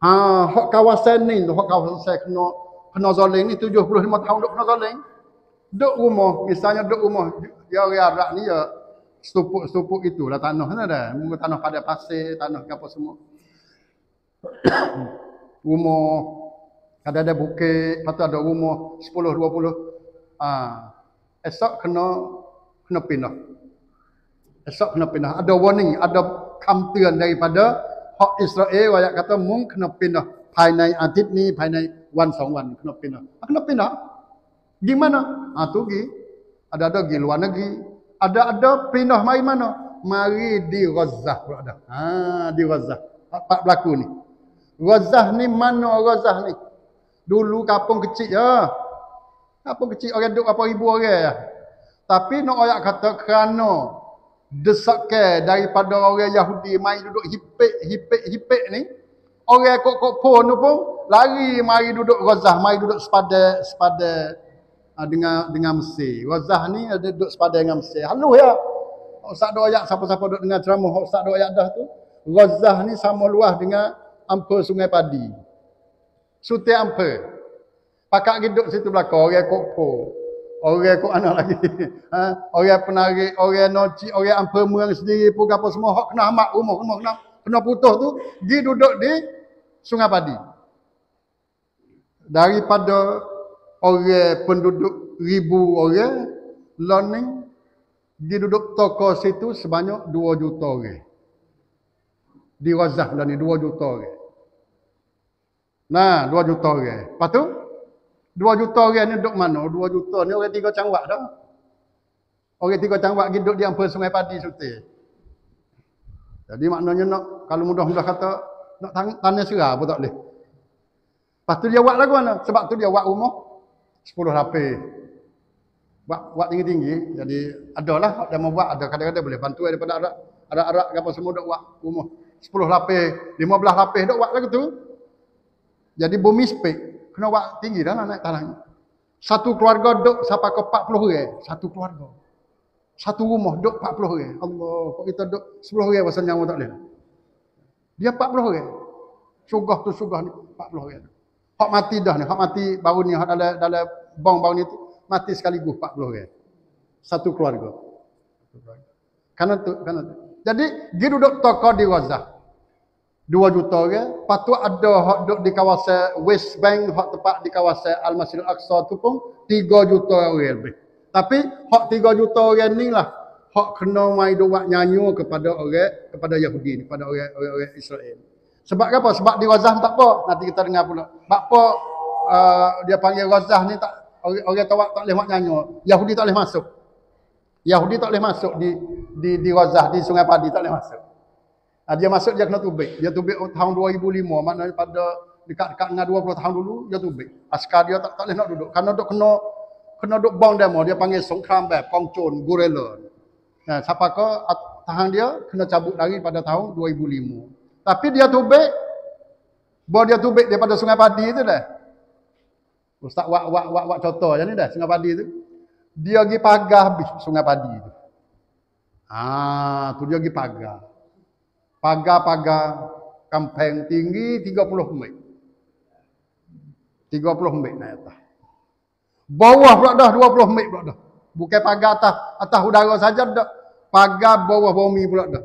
Ha, hak kawasan ni, hak kawasan kena kena zalim ni 75 tahun duk kena zalim. Duk rumah, misalnya duk rumah dia orang Arab ni ya stupuk-stupuk itulah tanah mana dah. Mungkin tanah pada pasir, tanah apa semua. rumah ada ada bukit, lepas ada rumah 10 20. Ah, esok kena kena pindah. Esok kena pindah. Ada warning, ada kamtian daripada hak Israel ayat kata mung kena pindah ภายในอาทิตย์นี้ภายในวันสองวัน kena pindah kena pindah gimana ah tu gi ada ada gi luar negeri ada ada pindah mari mana mari di Gaza ada ha di Gaza apa berlaku ni Gaza ni mana Gaza ni dulu kampung kecil ya kampung kecil orang duduk apa ribu orang ya tapi nak ayat kata kerana desakan daripada orang Yahudi main duduk hipik hipik hipik ni orang kok kok pun tu pun lari mari duduk Gazah mari duduk sepada sepada uh, dengan dengan Mesir. Gazah ni ada duduk sepada dengan Mesir. Halus ya. Ustaz doa ayat siapa-siapa duduk dengan ceramah Ustaz doa ayat dah tu Gazah ni sama luas dengan ampul sungai padi. Suti ampul pakak duduk situ belakang orang kok Orang kok anak lagi. Ha? Orang penarik, orang noci, orang ampa yang sendiri pun apa semua. Hak kena amak rumah, kena, kena, kena putus tu. Dia duduk di Sungai Padi. Daripada orang penduduk ribu orang, learning, dia duduk toko situ sebanyak 2 juta orang. Di Razah lah ni, 2 juta orang. Nah, 2 juta orang. Lepas tu, Dua juta orang ni duduk mana? Dua juta ni orang tiga cangwak dah. Orang tiga cangwak pergi duduk di ampun sungai padi suti. Jadi maknanya nak, kalau mudah-mudah kata, nak tan tanah serah pun tak boleh. Lepas tu dia buat lagu mana? Sebab tu dia buat rumah, sepuluh lapis. Buat, buat tinggi-tinggi. Jadi adalah, dia mau buat, ada kadang-kadang boleh bantu daripada arak. Ada arak apa semua duk buat rumah. Sepuluh lapis, lima belah lapis duk buat lagu tu. Jadi bumi spek kena buat tinggi dah lah naik tanah ni. Satu keluarga duduk sampai ke 40 orang. Satu keluarga. Satu rumah duduk 40 orang. Allah, kok kita duduk 10 orang pasal nyawa tak boleh. Dia 40 orang. Sugah tu sugah ni 40 orang. Hak mati dah ni. Hak mati baru ni. Hak dalam, dalam bong baru ni tu. Mati sekaligus 40 orang. Satu keluarga. Karena tu, karena tu. Jadi, dia duduk tokoh di Razah. 2 juta orang. Lepas tu ada hak duduk di kawasan West Bank, hak tempat di kawasan Al-Masjid Al-Aqsa tu pun 3 juta orang lebih. Tapi hak 3 juta orang ni lah hak kena mai buat nyanyi kepada orang kepada Yahudi kepada orang orang, orang Israel. Sebab apa? Sebab di Gaza tak apa. Nanti kita dengar pula. Sebab apa uh, dia panggil Gaza ni tak orang, orang tawak tak boleh nyanyi. Yahudi tak boleh masuk. Yahudi tak boleh masuk di di di Gaza di Sungai Padi tak boleh masuk. Ha, dia masuk dia kena tubik. Dia tubik tahun 2005. Maknanya pada dekat-dekat dengan 20 tahun dulu dia tubik. Askar dia tak, tak boleh nak duduk. Karena duk kena kena duk bom demo dia panggil songkram bab kongcun gurela nah siapa ke tahan dia kena cabut lagi pada tahun 2005 tapi dia tubik bawa dia tubik daripada sungai padi tu dah ustaz wak wak wak wak contoh je ni dah sungai padi tu dia pergi pagar habis sungai padi tu ah tu dia pergi pagar pagar-pagar kampeng tinggi 30 meter 30 meter naik atas Bawah pula dah 20 mik pula dah. Bukan pagar atas atas udara saja dah. Pagar bawah bumi pula dah.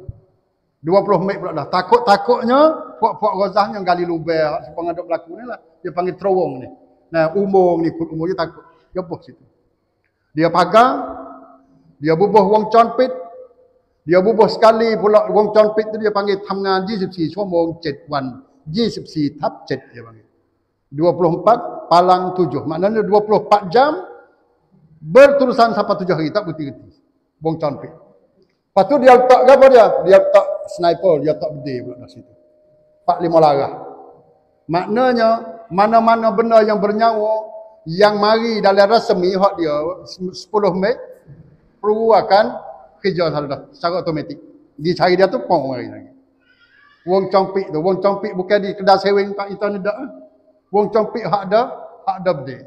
20 mik pula dah. Takut-takutnya puak-puak rozah yang gali lubang supaya ada berlaku ni lah. Dia panggil terowong ni. Nah, umur ni kut umur dia takut. Dia situ. Dia pagar dia bubuh wong conpit dia bubuh sekali pula wong conpit tu dia panggil thamngan 24ชั่วโมง7วัน24ทับ7dia panggil 24 palang 7. Maknanya 24 jam berterusan sampai 7 hari. Tak berhenti-henti. Bong cantik. Lepas tu dia letak apa dia? Dia letak sniper. Dia letak bedi pula kat situ. 4 5 larah. Maknanya mana-mana benda yang bernyawa yang mari dalam rasmi hak dia 10 Mei perlu akan kerja salah secara automatik. Dicari dia tu pong mari lagi. Wong compik tu, wong compik bukan di kedai sewing pak internet dak. Wong compik hak ada, hak ada berde.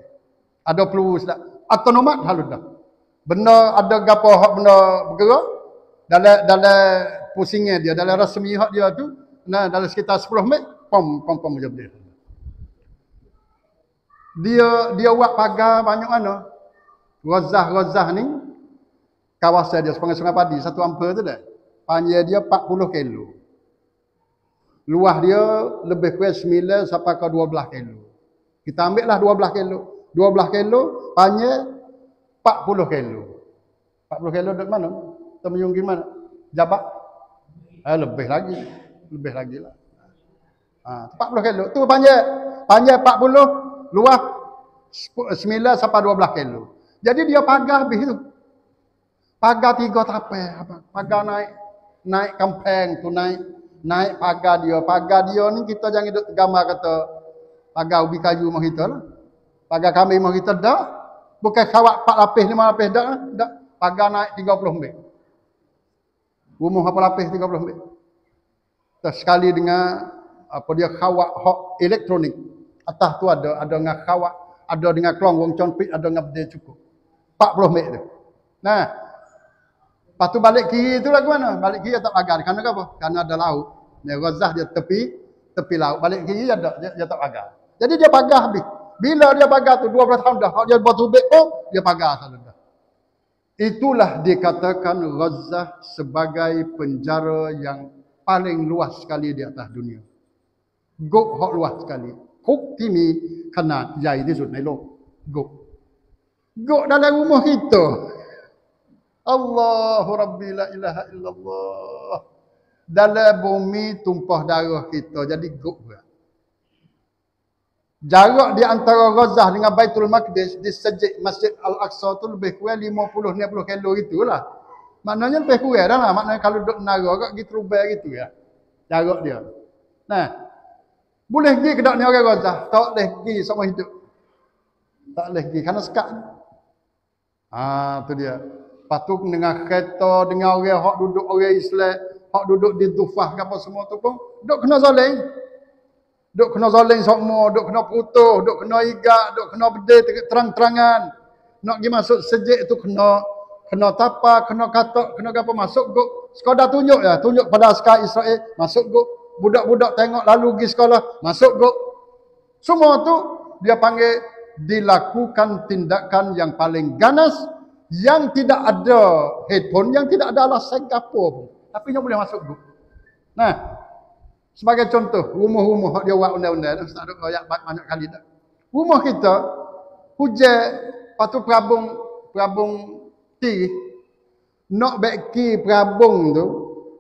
Ada perlu sudah. Autonomat halu dah. Benda ada gapo hak benda bergerak dalam dalam pusingnya dia dalam rasmi hak dia tu nah dalam sekitar 10 minit pom pom pom je berde. Dia dia buat pagar banyak mana? Razah-razah ni kawasan dia sepanjang sungai padi satu ampere tu dah. Panjang dia 40 kilo. Luah dia lebih kurang 9 sampai ke 12 kilo. Kita ambil lah 12 kilo. 12 kilo, panjang 40 kilo. 40 kilo dekat mana? Temenyung gimana? Jabak? Eh, lebih lagi. Lebih lagi lah. Ha, 40 kilo. Tu panjang. Panjang 40, luah 9 sampai 12 kilo. Jadi dia pagar habis tu. Pagar tiga tapai. Pagar naik naik kampeng tu naik naik pagar dia. Pagar dia ni kita jangan duduk gambar kata pagar ubi kayu mah kita lah. Pagar kami mah kita dah. Bukan kawat 4 lapis, 5 lapis dah. dah. Pagar naik 30 mbek. Rumah apa lapis 30 mbek. Terus sekali dengan apa dia kawat hok elektronik. Atas tu ada ada dengan kawat, ada dengan kelong wong conpit, ada dengan benda cukup. 40 mbek tu. Nah, Lepas tu balik kiri tu lah ke mana? Balik kiri tak pagar. Kerana apa? Kerana ada laut. Dia razah dia tepi, tepi laut. Balik kiri dia, dia, dia tak pagar. Jadi dia pagar habis. Bila dia pagar tu, 12 tahun dah. Kalau dia buat tubik pun, dia pagar sana dah. Itulah dikatakan razah sebagai penjara yang paling luas sekali di atas dunia. Gok hok luas sekali. Kuk timi kena jai di sud. Gok. Gok dalam rumah kita. Allahu Rabbi la ilaha illallah. Dalam bumi tumpah darah kita jadi pula. Jarak di antara Gaza dengan Baitul Maqdis di sejik Masjid Al-Aqsa tu lebih kurang 50 60 kilo itulah. Maknanya lebih kurang dah lah. Maknanya kalau duduk nara kak gitu rubah gitu ya. Jarak dia. Nah. Boleh pergi ke ni orang Gaza? Tak boleh pergi sama hidup. Tak boleh pergi kerana sekat. Ah, tu dia. Tu dengan kereta, dengan orang hak duduk orang Islam, hak duduk di Dufah apa semua tu pun, duk kena zalim. Duk kena zalim semua, duk kena putuh, duk kena igak, duk kena bede terang-terangan. Nak pergi masuk sejik tu kena kena tapa, kena katak, kena apa masuk guk. Sekadar tunjuk ya, tunjuk pada askar Israel, masuk guk. Budak-budak tengok lalu pergi sekolah, masuk guk. Semua tu dia panggil dilakukan tindakan yang paling ganas yang tidak ada headphone, yang tidak ada alasan apa pun. Tapi yang boleh masuk grup. Nah, sebagai contoh, rumah-rumah dia buat undang-undang, tak ada ayat banyak kali dah. Rumah kita, hujan, patu perabung, perabung ti, nak beki perabung tu,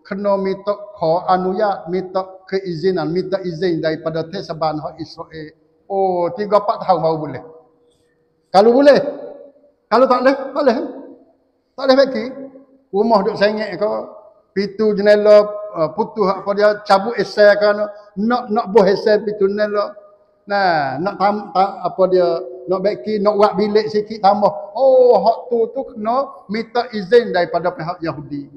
kena minta kho anuyat, minta keizinan, minta izin daripada Tesaban Hak Israel. Oh, tiga empat tahun baru boleh. Kalau boleh, kalau tak boleh, tak boleh. Tak boleh bagi. Rumah duk sengit ke, pintu jendela uh, putus apa dia cabut esai kan nak nak buh esai pintu jendela. Nah, nak tam, tam, apa dia nak beki, nak buat bilik sikit tambah. Oh, hak tu tu kena minta izin daripada pihak Yahudi.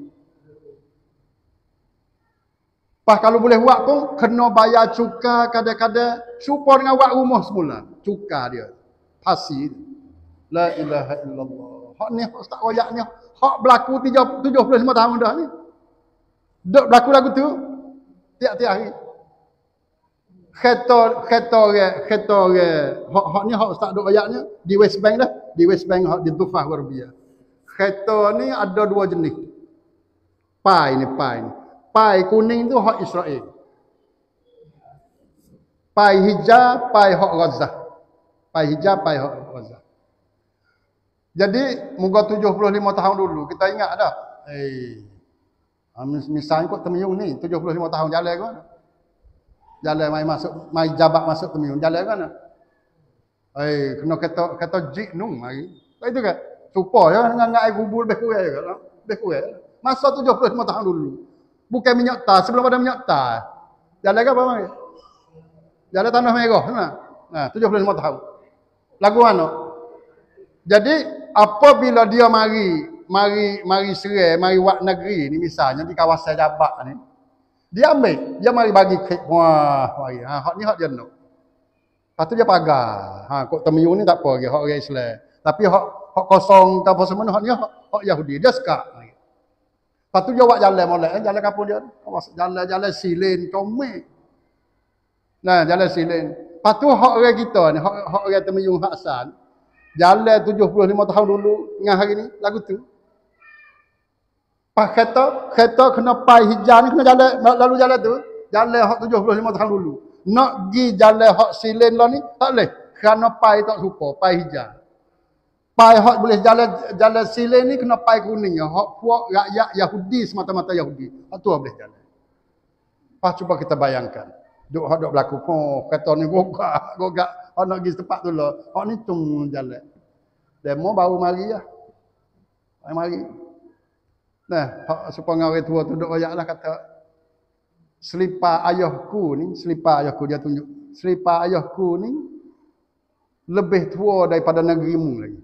Pas kalau boleh buat pun kena bayar cuka kadang-kadang serupa dengan buat rumah semula. Cuka dia. Pasi. La ilaha illallah. Hak ni hak tak ni. Hak berlaku 75 tahun dah ni. Duk berlaku lagu tu tiap-tiap hari. Kereta kereta orang kereta orang hak hak ni hak ustaz duk ayatnya di West Bank dah. Di West Bank hak di Tufah Warbia kereta ni ada dua jenis. Pai ni pai ni. Pai kuning tu hak Israel. Pai hijau pai hak Gaza. Pai hijau pai hak Gaza jadi muka 75 tahun dulu kita ingat dah. Eh misalnya kok temuyung ni 75 tahun jalan kan jalan mai masuk mai jabat masuk minum jalan kan ai kena kata kata jik nung mari itu kan supa ya dengan ngai kubur lebih kurang kan lebih kurang masa 75 tahun dulu bukan minyak tas sebelum ada minyak tas. Jalan apa mari jalan tanah merah nah. 75 tahun. Lagu mana jadi apabila dia mari mari mari serai mari wak negeri ni misalnya di kawasan Jabak ni dia ambil, dia mari bagi kek. Wah, mari. Ha, hak ni hak dia nak. Lepas tu dia pagar. Ha, kok temuyung ni tak apa lagi, hak orang Islam. Tapi hak hak kosong tak apa semua hak ni hak, hak Yahudi. Dia suka. Lepas tu dia buat jalan molek. Eh, jalan kapal dia. Jalan-jalan silin, comel. Nah, jalan silin. Lepas tu hak orang kita ni, hak, hak orang temuyung hak asal. Jalan 75 tahun dulu dengan hari ni, lagu tu. Pas kereta, kereta kena pai hijau ni kena jalan lalu jalan tu. Jalan hak 75 tahun dulu. Nak pergi jalan hak silin lah ni, tak boleh. Kerana pai tak suka, pai hijau. Pai hak boleh jalan jalan silin ni kena pai kuning. Hak puak rakyat Yahudi semata-mata Yahudi. Hak tu boleh jalan. Pas cuba kita bayangkan. Duk hak duk berlaku pun kereta ni gogak, gogak. Hak nak pergi tempat tu lah. Hak ni tung jalan. Demo baru mari ya. Mari. Nah, supaya orang tua tu duk ayatlah kata selipar ayahku ni, selipar ayahku dia tunjuk. Selipar ayahku ni lebih tua daripada negerimu lagi.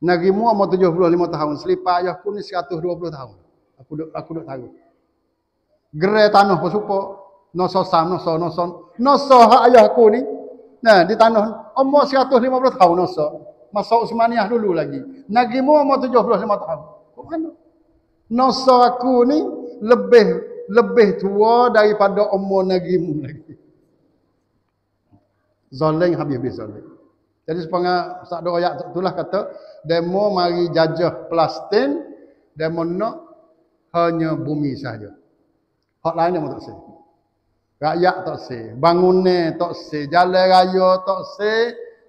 Negerimu umur 75 tahun, selipar ayahku ni 120 tahun. Aku duk aku duk tahu. Gerai tanah pun supo, noso sam, noso noso, noso ayahku ni. Nah, di tanah umur 150 tahun noso. Masa Utsmaniyah dulu lagi. Negerimu umur 75 tahun. Kok mana? Nasa aku ni lebih lebih tua daripada umur negerimu lagi. Zalim habis-habis zalim. Jadi sepengah Ustaz Dok ayat itulah kata demo mari jajah Palestin demo nak hanya bumi saja. Hak lain dia tak sih. Rakyat tak sih, bangunan tak sih, jalan raya tak sih,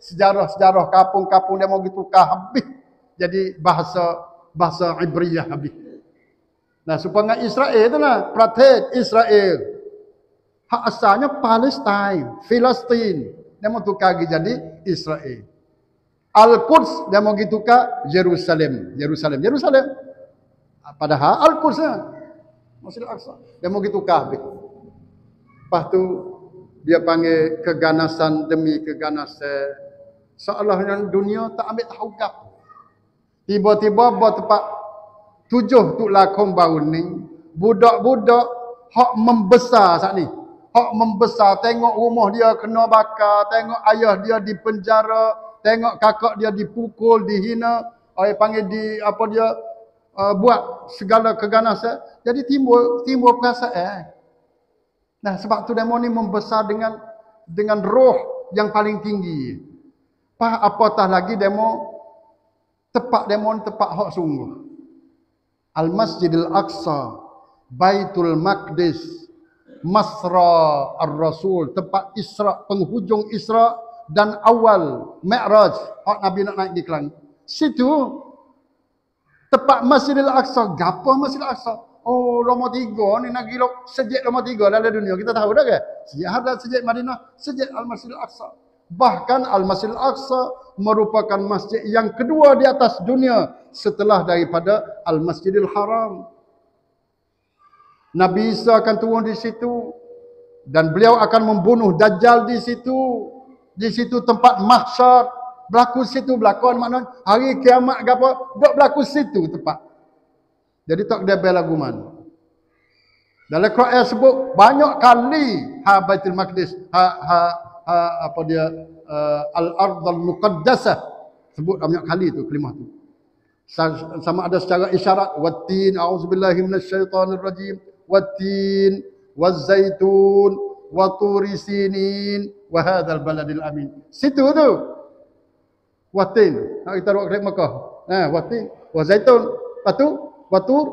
sejarah-sejarah kampung-kampung demo gitu kah habis. Jadi bahasa bahasa Ibriyah habis. Nah, supaya Israel tu lah. Pratet Israel. Hak asalnya Palestine. Palestin. Dia mau tukar jadi Israel. Al-Quds dia mau tukar Jerusalem. Jerusalem. Jerusalem. Padahal Al-Quds lah. Masjid Al-Aqsa. Dia mau tukar. Lepas tu dia panggil keganasan demi keganasan. Seolah-olah dunia tak ambil tahu kap. Tiba-tiba buat tempat tujuh tu lakon baru ni budak-budak hak membesar saat ni. Hak membesar. Tengok rumah dia kena bakar tengok ayah dia di penjara tengok kakak dia dipukul dihina. Ayah panggil di apa dia uh, buat segala keganasan. Jadi timbul timbul perasaan nah sebab tu demo ni membesar dengan dengan roh yang paling tinggi apa apatah lagi demo tepat demo tepat hak sungguh Al-Masjidil Aqsa, Baitul Maqdis, Masra Ar-Rasul, tempat Isra, penghujung Isra dan awal Mi'raj, hak Nabi nak naik di langit. Situ tempat Masjidil Aqsa, gapo Masjidil Aqsa? Oh, Roma tiga ni nak gila sejak Roma tiga dalam dunia. Kita tahu dah ke? Sejak Hadrat, sejak Madinah, sejak Al-Masjidil Aqsa. Bahkan Al-Masjidil Aqsa merupakan masjid yang kedua di atas dunia setelah daripada Al-Masjidil Haram. Nabi Isa akan turun di situ dan beliau akan membunuh Dajjal di situ Di situ tempat mahsyar. Berlaku situ berlaku. Maknanya hari kiamat ke apa. Berlaku situ tempat. Jadi tak ada bela guman. Dalam Quran sebut banyak kali ha Baitul Maqdis ha, ha, ha apa dia uh, al-ard al-muqaddasah sebut banyak kali tu kalimah tu. Sama ada secara isyarat wattin a'udzubillahi minasyaitonir rajim wattin wazaitun wa turi sinin wa hadzal baladil amin. Situ tu. Wattin. Nak kita buat Mekah. Ha wattin wa zaitun. Patu watur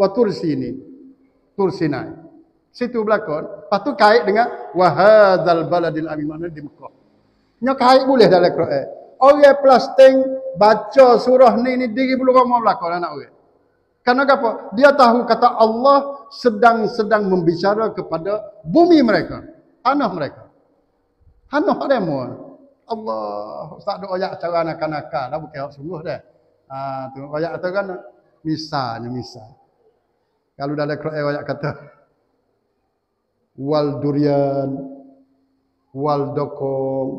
watur sinin. Tur Sinai. Situ berlakon. Lepas tu kait dengan wahadzal baladil amin mana di Mekah. Nya kait boleh dalam Quran. Orang plastik baca surah ni ni diri belum ramai berlakon anak orang. Karena apa? Dia tahu kata Allah sedang-sedang membicara kepada bumi mereka. Tanah mereka. Tanah demo. Allah. Tak ada ayat cara nakal-nakal. Dah bukan sungguh dah. Ha, tu ayat tu kan misalnya misal. Kalau dalam Quran ayat kata wal durian wal dokong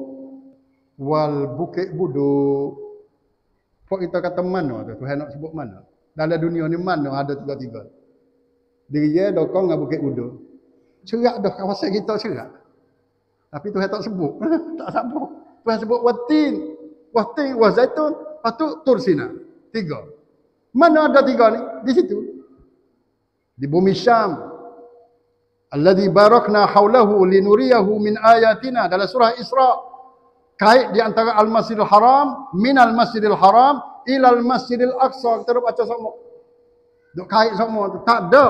wal bukit budu Kok kita kata mana tu? Tuhan nak sebut mana? Dalam dunia ni mana ada tiga-tiga? Dia dokong dengan bukit budu. Cerak dah kawasan kita cerak. Tapi Tuhan tak sebut. tak sebut. Tuhan sebut watin. Watin, wazaitun. Tu tursina. Tiga. Mana ada tiga ni? Di situ. Di bumi Syam. Alladhi barakna haulahu linuriyahu min ayatina. Dalam surah Isra. Kait di antara al-Masjidil Haram min al-Masjidil Haram ila al-Masjidil Aqsa. Kita baca semua. Duk kait tu. Tak ada.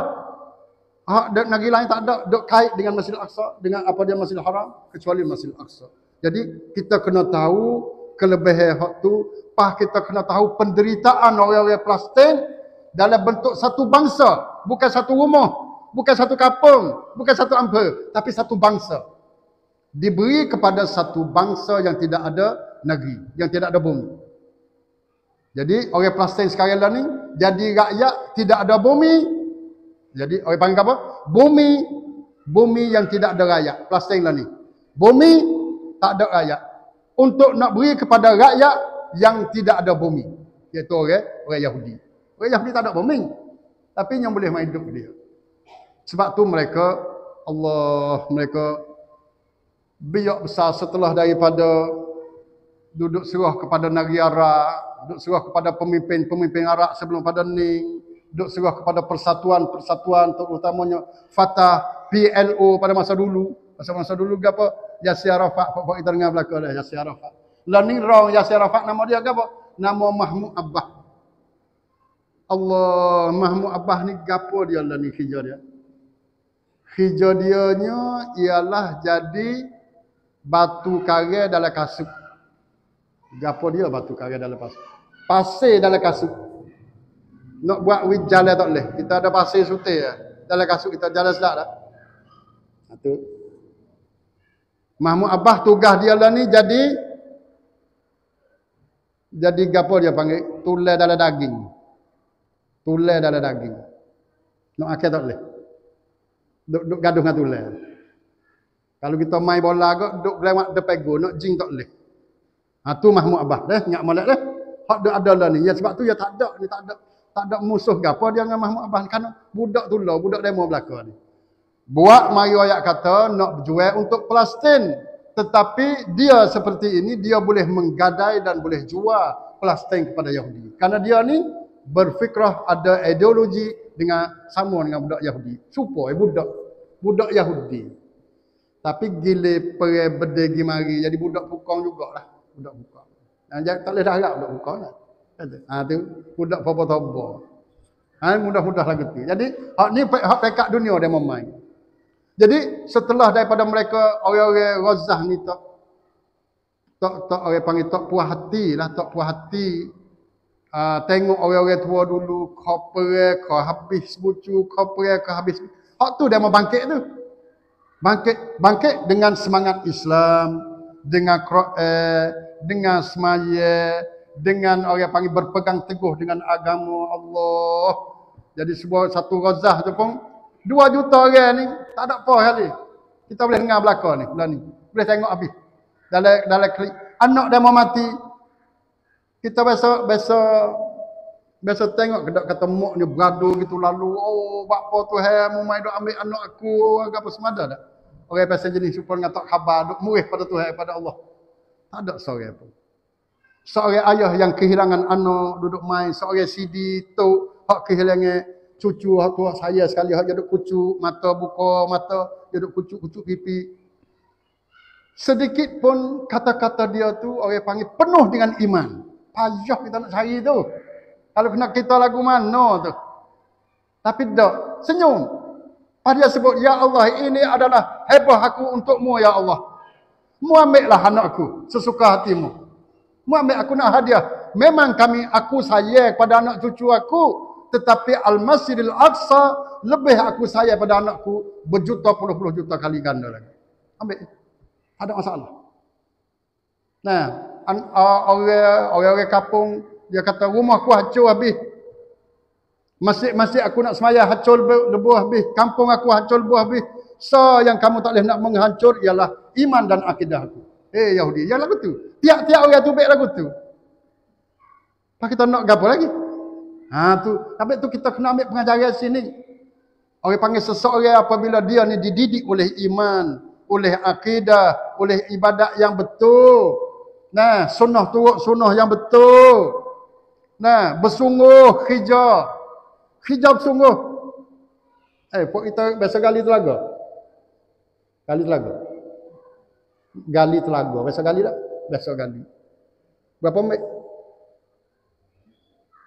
Ha dak negeri lain tak ada. Duk kait dengan Masjidil Aqsa dengan apa dia Masjidil Haram kecuali Masjidil Aqsa. Jadi kita kena tahu kelebihan hak tu pas kita kena tahu penderitaan orang-orang Palestin dalam bentuk satu bangsa bukan satu rumah, bukan satu kampung, bukan satu amper, tapi satu bangsa. Diberi kepada satu bangsa yang tidak ada negeri, yang tidak ada bumi. Jadi orang Palestin sekarang lah ni jadi rakyat tidak ada bumi. Jadi orang panggil apa? Bumi bumi yang tidak ada rakyat. Palestin lah ni. Bumi tak ada rakyat. Untuk nak beri kepada rakyat yang tidak ada bumi. Iaitu orang, orang Yahudi. Orang Yahudi tak ada bumi. Tapi yang boleh main hidup dia. Sebab tu mereka Allah mereka biak besar setelah daripada duduk serah kepada negeri Arab, duduk serah kepada pemimpin-pemimpin Arab sebelum pada ni, duduk serah kepada persatuan-persatuan terutamanya Fatah, PLO pada masa dulu. Masa-masa dulu apa? Yasir Arafat, apa kita dengar belakang dah Yasir Arafat. Lah ni rong Yasir Arafat nama dia apa? Nama Mahmud Abbas. Allah Mahmud Abbas ni gapo dia lah ni hijau dia. Hijau dia nya ialah jadi batu karya dalam kasut. Gapo dia batu karya dalam kasut. Pasir dalam kasut. Nak buat wid jalan tak boleh. Kita ada pasir sutir ya. Dalam kasut kita jalan selak dah. Itu. Mahmud Abbas tugas dia lah ni jadi jadi gapo dia panggil tulai dalam daging. Tulai dalam daging. Nak akhir tak boleh. Duk, duk gaduh dengan tulai. Kalau kita main bola ke, duk lewat depan go, nak jing tak boleh. Ha, tu Mahmud Abah. Dah, ingat molek dah. Hak dia ada lah ni. Ya, sebab tu ya tak ada. Ni tak ada. Tak ada musuh apa dia dengan Mahmud Abah. Kan budak tu lah. Budak demo belakang ni. Buat mayu ayat kata nak jual untuk Palestin. Tetapi dia seperti ini, dia boleh menggadai dan boleh jual Palestin kepada Yahudi. Karena dia ni berfikrah ada ideologi dengan sama dengan budak Yahudi. Supo eh budak budak Yahudi. Tapi gile pere bedegi mari jadi budak pukong jugalah. Budak pukong. Dan tak boleh dah harap budak pukong lah. Ha tu budak apa-apa Ha mudah-mudah lagi tu. Jadi hak ni hak pekat dunia dia memain. Jadi setelah daripada mereka orang-orang Razah ni tak tak tak orang panggil tak puas hati lah tak puas hati uh, tengok orang-orang tua dulu kopere kau habis bucu kopere kau habis hak tu dia mau bangkit tu. Bangkit bangkit dengan semangat Islam dengan Quran dengan semaya dengan orang panggil berpegang teguh dengan agama Allah. Jadi sebuah satu razah tu pun dua juta orang ni tak ada apa kali kita boleh dengar belakang ni bulan ni. Boleh tengok habis. Dalam dalam klik anak dia mau mati. Kita biasa biasa biasa tengok kedak ketemu ni beradu gitu lalu. Oh apa tu hai mu mai dok ambil anak aku apa semada dak orang pasal jenis super ngatak khabar dok murih pada Tuhan pada Allah. Tak ada seorang pun. Seorang ayah yang kehilangan anak duduk main. Seorang CD tu hak kehilangan cucu hak tua saya sekali hak duduk kucuk mata buka mata duduk kucuk-kucuk pipi. Sedikit pun kata-kata dia tu orang panggil penuh dengan iman. Payah kita nak cari tu. Kalau kena kita lagu mana tu? Tapi tak senyum. Dia sebut ya Allah ini adalah hebah aku untukmu ya Allah. Mu ambillah anakku sesuka hatimu. Muhammad aku nak hadiah. Memang kami aku sayang pada anak cucu aku, tetapi Al-Masjidil Aqsa lebih aku sayang pada anakku berjuta puluh-puluh juta kali ganda lagi. Ambil. Ada masalah. Nah, orang orang kampung dia kata rumah aku hancur habis. Masjid-masjid aku nak semaya hancur lebuh habis. Kampung aku hancur lebuh habis. So yang kamu tak boleh nak menghancur ialah iman dan akidah aku. Eh Yahudi, yang lagu tu. Tiap-tiap orang tu baik lagu tu. Apa kita nak gapo lagi? Ha tu, tapi tu kita kena ambil pengajaran sini. Orang panggil seseorang apabila dia ni dididik oleh iman, oleh akidah, oleh ibadat yang betul. Nah, sunnah turut sunnah yang betul. Nah, bersungguh hijab. Hijab sungguh. Eh, pok kita biasa gali telaga. Gali telaga gali telaga. Biasa gali tak? Biasa gali. Berapa mek?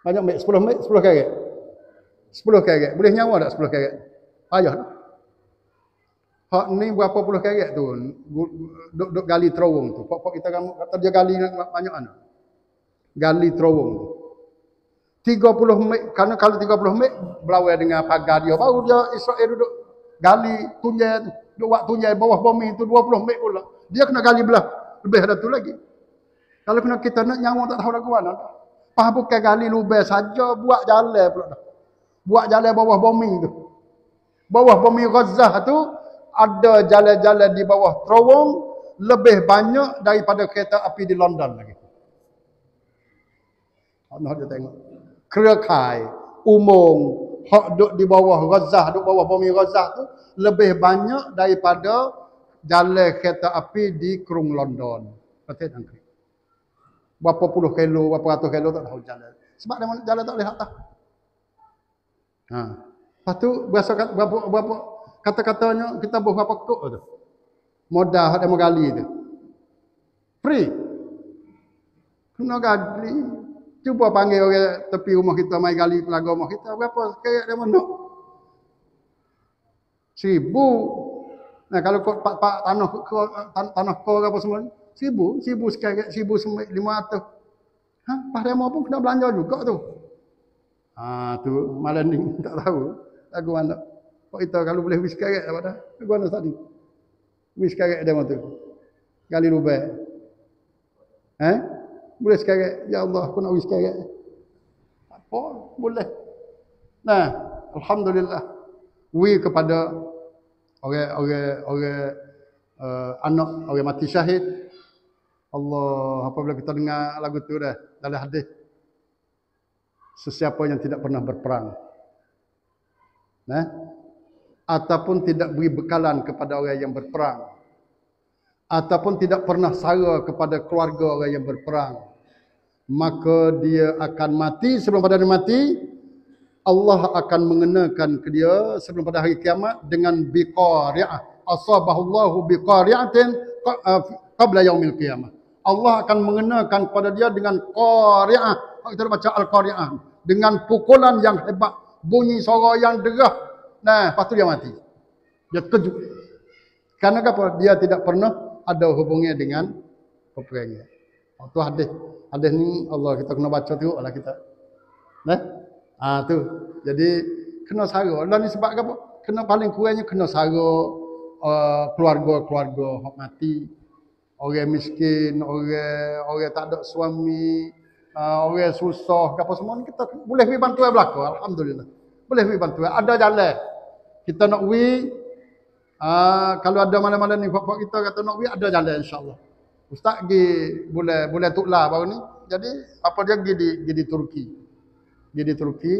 Banyak mek? 10 mek? 10 karet? 10 karet. Boleh nyawa tak 10 karet? Payah tak? Hak ni berapa puluh karet tu? Duk, duk gali terowong tu. Pok-pok kita kamu kata dia gali banyak mana? Gali terowong tu. 30 mek, kerana kalau 30 mek berlawan dengan pagar dia baru dia Israel duduk gali tunjai tu. Duk buat tunjai bawah bumi tu 20 mek pula. Dia kena gali belah. Lebih ada tu lagi. Kalau kena kita nak nyawa tak tahu lagu mana. Pah bukan gali lubang saja buat jalan pula dah. Buat jalan bawah bumi tu. Bawah bumi Gaza tu ada jalan-jalan di bawah terowong lebih banyak daripada kereta api di London lagi. Nak dia tengok. Kerekai, umum, hak duk di bawah Gaza, duk bawah bumi Gaza tu lebih banyak daripada jalan kereta api di Kerung London. Betul tak? Berapa puluh kilo, berapa ratus kilo tak tahu jalan. Sebab dia jalan tak boleh atas. Ha. Lepas tu, berasa kata, berapa, berapa kata-katanya kita buat berapa kok tu. Modal dia mau gali tu. Free. Kena gali. Cuba panggil orang tepi rumah kita, mai gali pelaga rumah kita. Berapa kayak dia mana? Seribu Nah kalau kau pak pak tanah tanah kau apa semua seribu seribu sekarang seribu lima ratus. Ha, pada mau pun kena belanja juga tu. Ha tu malam ni tak tahu. Lagu mana. Kok itu kalau boleh wis karet apa dah? Lagu mana tadi? Wis karet dia tu. Gali lubang. Eh? Boleh sekarang ya Allah aku nak wis karet. Apa? Boleh. Nah, alhamdulillah. Wi kepada orang orang orang uh, anak orang mati syahid Allah apabila kita dengar lagu tu dah dalam hadis. Sesiapa yang tidak pernah berperang. Nah? Ataupun tidak beri bekalan kepada orang yang berperang. Ataupun tidak pernah sara kepada keluarga orang yang berperang. Maka dia akan mati sebelum pada dia mati. Allah akan mengenakan ke dia sebelum pada hari kiamat dengan biqari'ah. Asabahullahu biqari'atin uh, qabla yaumil kiamat. Allah akan mengenakan kepada dia dengan qari'ah. Kita baca al-qari'ah. Dengan pukulan yang hebat. Bunyi suara yang derah. Nah, lepas tu dia mati. Dia kejut. Karena apa? Dia tidak pernah ada hubungnya dengan peperangan. Waktu hadis. Hadis ni Allah kita kena baca tu lah kita. Nah, Ah tu. Jadi kena sara. Lah ni sebab apa? Kena paling kurangnya kena sara uh, keluarga-keluarga hak mati. Orang miskin, orang orang tak ada suami, uh, orang susah, apa semua ni kita boleh pergi bantuan belaka. Alhamdulillah. Boleh pergi bantuan. Ada jalan. Kita nak wi uh, kalau ada malam-malam ni bapak kita kata nak wi ada jalan insya-Allah. Ustaz pergi bulan bulan Tuklah baru ni. Jadi apa dia pergi di, pergi di Turki. Pergi di Turki.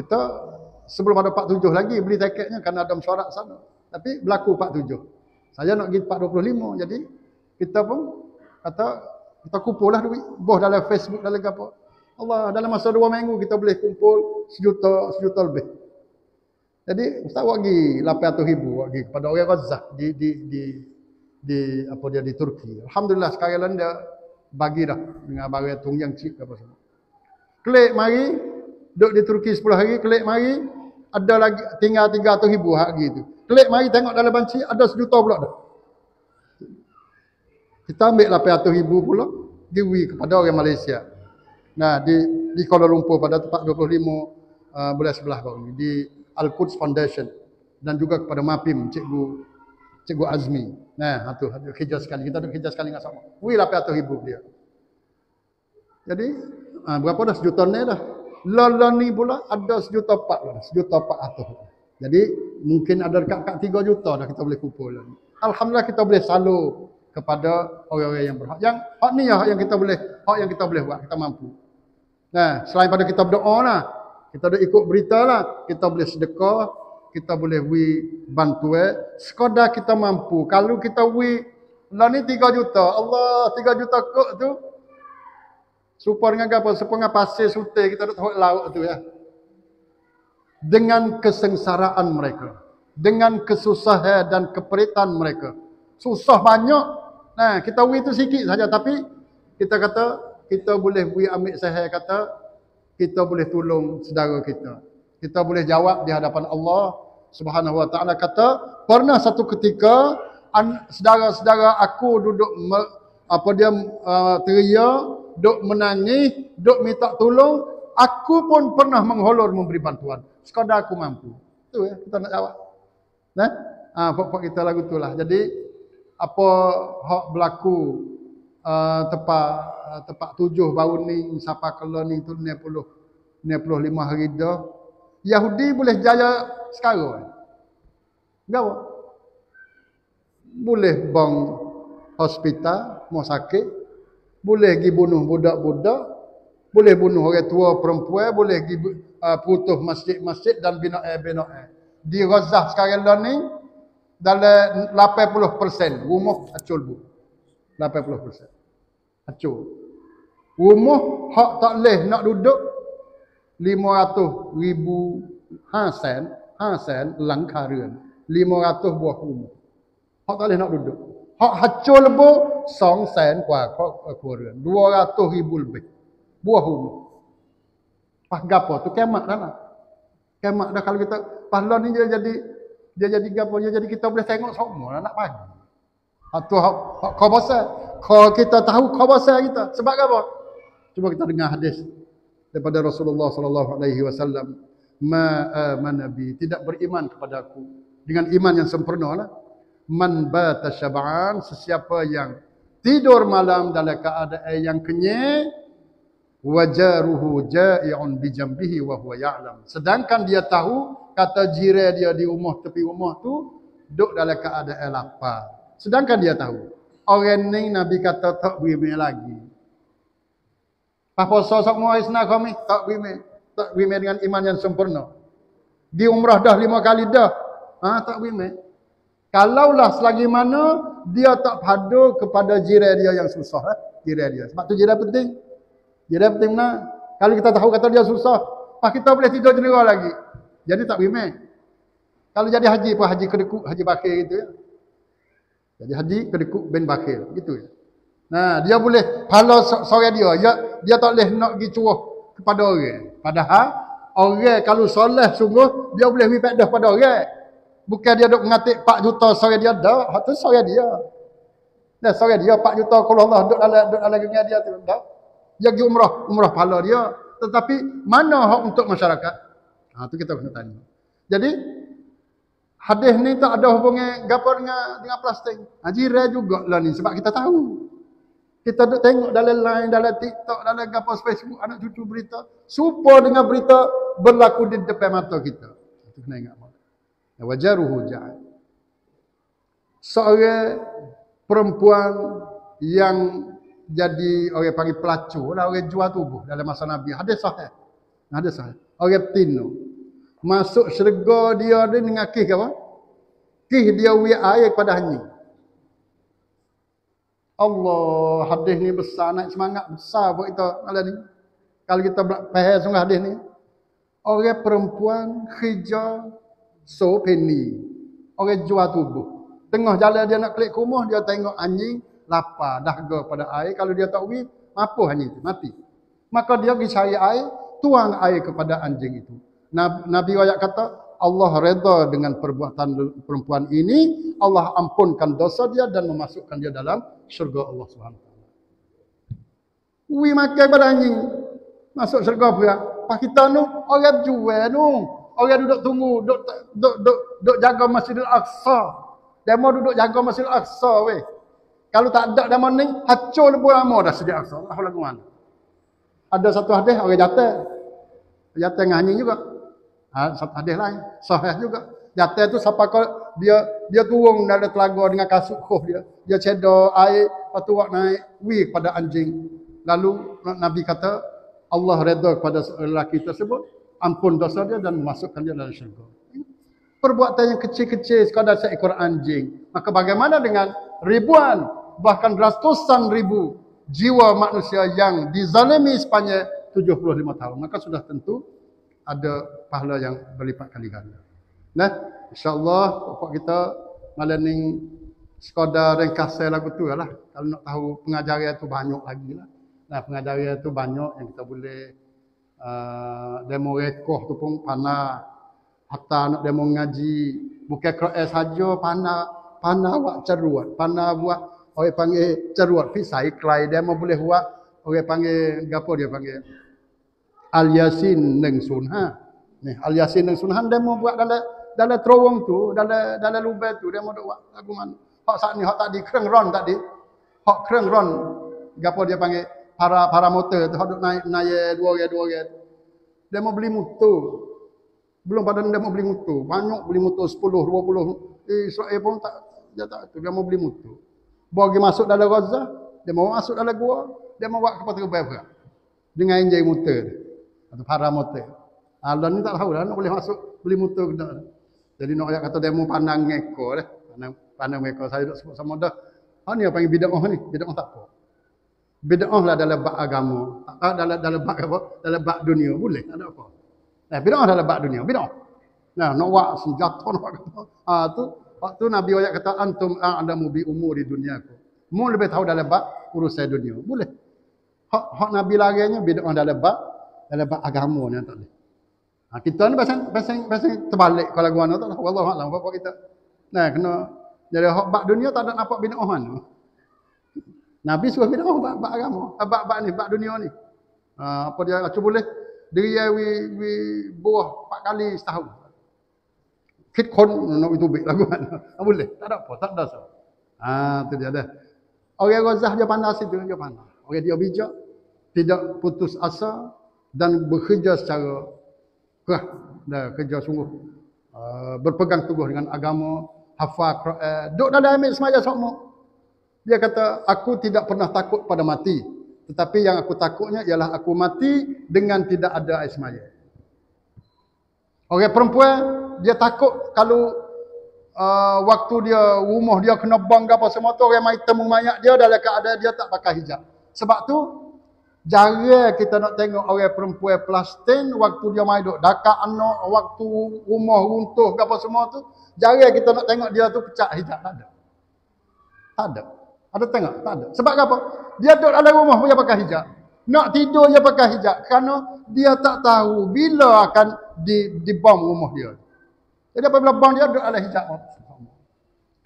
Kita sebelum ada 47 lagi beli tiketnya kerana ada mesyuarat sana. Tapi berlaku 47. Saya nak pergi 425. Jadi kita pun kata kita kumpul lah duit. Boh dalam Facebook dalam apa. Allah dalam masa dua minggu kita boleh kumpul sejuta sejuta lebih. Jadi Ustaz pergi 800 ribu pergi kepada orang Gaza di di di di apa dia di Turki. Alhamdulillah sekarang dia bagi dah dengan barang tungjang cip apa semua. Klik mari duduk di Turki 10 hari, klik mari ada lagi tinggal 300 ribu hari tu. Klik mari tengok dalam banci ada sejuta pula dah. Kita ambil 800 ribu pula diwi kepada orang Malaysia. Nah di di Kuala Lumpur pada tempat 25 uh, bulan sebelah baru ni di Al-Quds Foundation dan juga kepada MAPIM Cikgu Cikgu Azmi. Nah, itu ada kerja sekali. Kita ada kerja sekali dengan sama. Wih, 800 ribu dia. Jadi, uh, berapa dah sejuta ni dah. Lala ni pula ada sejuta empat lah. Sejuta empat atas. Jadi, mungkin ada dekat-dekat tiga juta dah kita boleh kumpul. Alhamdulillah kita boleh salur kepada orang-orang yang berhak. Yang hak ni ya, yang kita boleh, hak yang kita boleh buat, kita mampu. Nah, selain pada kita berdoa lah, kita ada ikut berita lah. Kita boleh sedekah. Kita boleh wi bantuan. Sekadar kita mampu. Kalau kita wi. Lah ni 3 juta. Allah 3 juta kok tu. Serupa dengan apa? Serupa dengan pasir sultan. Kita ada tahu laut tu ya. Dengan kesengsaraan mereka. Dengan kesusahan dan keperitan mereka. Susah banyak. Nah, kita wi tu sikit saja. Tapi kita kata kita boleh wi ambil sahih kata kita boleh tolong saudara kita. Kita boleh jawab di hadapan Allah Subhanahu Wa Taala kata, pernah satu ketika saudara-saudara aku duduk apa dia uh, teriak, duduk menangis, duduk minta tolong, aku pun pernah mengholor memberi bantuan. Sekadar aku mampu. Itu ya, kita nak jawab. Nah, ah pokok kita lagu itulah. Jadi apa hak berlaku uh, tepat uh, tepat tujuh baru ni siapa kalau ni tu ni puluh ni puluh lima hari dah Yahudi boleh jaya sekarang Gapo? Boleh bang hospital, mau sakit, boleh pergi bunuh budak-budak, boleh bunuh orang tua perempuan, boleh pergi uh, putus masjid-masjid dan bina-bina. Di Gaza sekarang ni dalam 80% rumah acul bu. 80%. persen, Hancur. Rumah hak tak leh nak duduk 500 ribu hasen, hasen langkah ren. 500 buah rumah. Hak tak leh nak duduk. Hak hancur lebu 2 sen kuah kuah ren. 200 ribu lebih. Buah rumah. Pas gapo tu kemak dah lah. Kemak dah kalau kita pahlawan ni jadi dia jadi gapo dia jadi kita boleh tengok semua nak pagi. Atau kau bahasa. Kau kita tahu kau bahasa kita. Sebab apa? Cuba kita dengar hadis daripada Rasulullah sallallahu alaihi wasallam. Ma amana bi tidak beriman kepada aku dengan iman yang sempurna lah. Man bata syab'an sesiapa yang tidur malam dalam keadaan yang kenyang wajaruhu ja'i'un bi jambihi wa huwa ya'lam. Sedangkan dia tahu kata jiran dia di rumah tepi rumah tu duduk dalam keadaan lapar. Sedangkan dia tahu. Orang ni Nabi kata tak beri lagi. Apa sosok muai senang kami? Tak beri Tak beri dengan iman yang sempurna. Di umrah dah lima kali dah. Ha, tak beri Kalaulah selagi mana dia tak padu kepada jiran dia yang susah. Eh? Jiran dia. Sebab tu jiran penting. Jiran penting mana? Kalau kita tahu kata dia susah. Pak kita boleh tidur jenera lagi. Jadi tak beri Kalau jadi haji pun haji kedekut, haji bakir gitu ya. Jadi haji kedekut bin bakil. Gitu ya. Nah, dia boleh pahala sore dia. Dia, dia tak boleh nak pergi curuh kepada orang. Padahal, orang kalau soleh sungguh, dia boleh pergi dah pada orang. Bukan dia duk mengatik 4 juta sore dia dah. Hak tu sore dia. Nah, sore dia 4 juta kalau Allah duk dalam duk dalam dunia dia tu dah. Dia pergi umrah, umrah pahala dia. Tetapi mana hak untuk masyarakat? Ha tu kita kena tanya. Jadi Hadis ni tak ada hubungan gapo dengan dengan plastik. Haji rare jugalah ni sebab kita tahu. Kita duk tengok dalam line, dalam TikTok, dalam gapo Facebook anak cucu berita, serupa dengan berita berlaku di depan mata kita. Itu kena ingat. Wajaruhu jahat. Seorang perempuan yang jadi orang panggil pelacur lah orang jual tubuh dalam masa Nabi. Hadis sahih. Hadis sahih. Orang petino. Masuk syurga dia ada dengan kih apa? Kih dia wi air kepada anjing. Allah, hadis ni besar naik semangat besar buat kita malam ni. Kalau kita faham sungguh hadis ni. Orang perempuan kerja so penny. Orang jual tubuh. Tengah jalan dia nak klik rumah, dia tengok anjing lapar, dahaga pada air. Kalau dia tak pergi, mapuh anjing mati. Maka dia pergi cari air, tuang air kepada anjing itu. Nabi Wayak kata, Allah reda dengan perbuatan perempuan ini, Allah ampunkan dosa dia dan memasukkan dia dalam syurga Allah Subhanahu Wi makan pada anjing. Masuk syurga pula. Pak kita nu orang jual nu. Orang duduk tunggu, duduk duduk duduk, duduk jaga Masjidil Aqsa. Demo duduk jaga Masjidil Aqsa weh. Kalau tak ada demo ni, hancur lebih lama dah Masjidil Aqsa. Allah Ada satu hadis orang jatuh. Jatuh dengan juga. Ha, hadis lain. Sahih juga. Jatuh tu siapa kau dia dia turun dalam telaga dengan kasut khuh dia. Dia cedok air, lepas tu naik wi pada anjing. Lalu Nabi kata Allah redha kepada lelaki tersebut, ampun dosa dia dan masukkan dia dalam syurga. Perbuatan yang kecil-kecil sekadar seekor anjing. Maka bagaimana dengan ribuan bahkan ratusan ribu jiwa manusia yang dizalimi sepanjang 75 tahun. Maka sudah tentu ada pahala yang berlipat kali ganda. Nah, insya-Allah pokok kita malam ni sekadar ringkas saya lagu tu lah. Kalau nak tahu pengajaran tu banyak lagi lah. Nah, pengajaran tu banyak yang kita boleh uh, demo rekoh tu pun panah. Hatta nak demo ngaji. Bukan Quran saja panah. Panah buat ceruat. Panah buat orang panggil ceruat. Pisai klai demo boleh buat. Orang panggil, apa dia panggil? Al Yasin neng sunha. Ni Al Yasin neng sunha dia mau buat dalam dalam terowong tu, dalam dalam lubang tu dia mau buat lagu mana. Hak saat ni hak tadi kereng ron tadi. Hak kereng ron. Gapo dia panggil para para motor tu hak naik naik dua orang dua orang. Dia mau beli motor. Belum pada dia mau beli motor. Banyak beli motor 10 20. Eh Israel pun tak dia tak tu dia mau beli motor. Bagi masuk dalam Gaza, dia mau masuk dalam gua, dia mau buat kepada berat. Dengan enjin motor atau para motor. Allah ni tak tahu lah nak boleh masuk beli motor ke tak. Jadi nak ayat kata demo pandang ekor lah. Pandang, pandang ekor saya duduk sebut sama dah. Ha ni apa yang bid'ah ni? Bid'ah tak apa. Bid'ah lah dalam bab agama. Tak dalam dalam bab apa? Dalam bab dunia boleh. Tak ada apa. Nah, bid'ah dalam bab dunia. Bid'ah. Nah, nak buat senjata nak buat apa. Ha tu waktu Nabi ayat kata antum a'lamu bi umuri dunyaku. Mu lebih tahu dalam bab urusan dunia. Boleh. Hak, hak Nabi larinya bid'ah dalam bab dalam bab agama ni tak boleh. Ha, kita ni pasal pasal pasal terbalik kalau gua tak tahu Allah Allah apa kita. Nah, kena jadi hak bab dunia tak ada nampak bid'ah mana. Nabi suruh bid'ah bab bab agama, ah, bab bab ni bab dunia ni. Ha, apa dia cuba boleh diri wi wi buah empat kali setahun. Kit kon nak itu baik lagu mana. Ha, boleh, tak ada apa, tak ada sah. Ha, tu dia dah. Orang Gazah dia pandai situ dia pandai. Orang dia bijak, tidak putus asa, dan bekerja secara kerah dan kerja sungguh uh, berpegang teguh dengan agama hafal Quran duduk dalam ambil semaya sokmo. Dia kata aku tidak pernah takut pada mati tetapi yang aku takutnya ialah aku mati dengan tidak ada air semaya. Orang perempuan dia takut kalau uh, waktu dia rumah dia kena bang apa semua tu orang mai temu mayat dia dalam keadaan dia tak pakai hijab. Sebab tu Jara kita nak tengok orang perempuan Palestin waktu dia mai duk dakak anak, waktu rumah runtuh apa semua tu, jara kita nak tengok dia tu pecah hijab tak ada. Tak ada. Ada tengok? Tak ada. Sebab apa? Dia duduk dalam rumah dia pakai hijab. Nak tidur dia pakai hijab kerana dia tak tahu bila akan di di bom rumah dia. Jadi apabila bom dia duduk dalam hijab.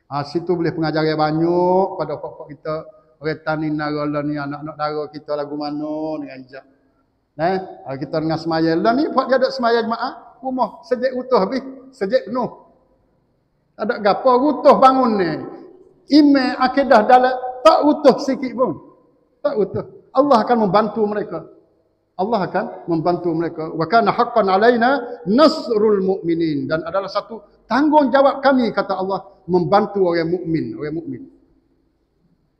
Ha, situ boleh pengajaran banyak pada pokok kita retani narola ni anak-anak dara kita lagu mana dengan hijab. Nah, eh, kita dengan semaya lah ni buat dia ada semaya jemaah, rumah sejak utuh habis, sejak penuh. Ada gapo utuh bangun ni. Ime akidah dalam tak utuh sikit pun. Tak utuh. Allah akan membantu mereka. Allah akan membantu mereka. Wa kana haqqan alaina nasrul mu'minin dan adalah satu tanggungjawab kami kata Allah membantu orang mukmin, orang mukmin.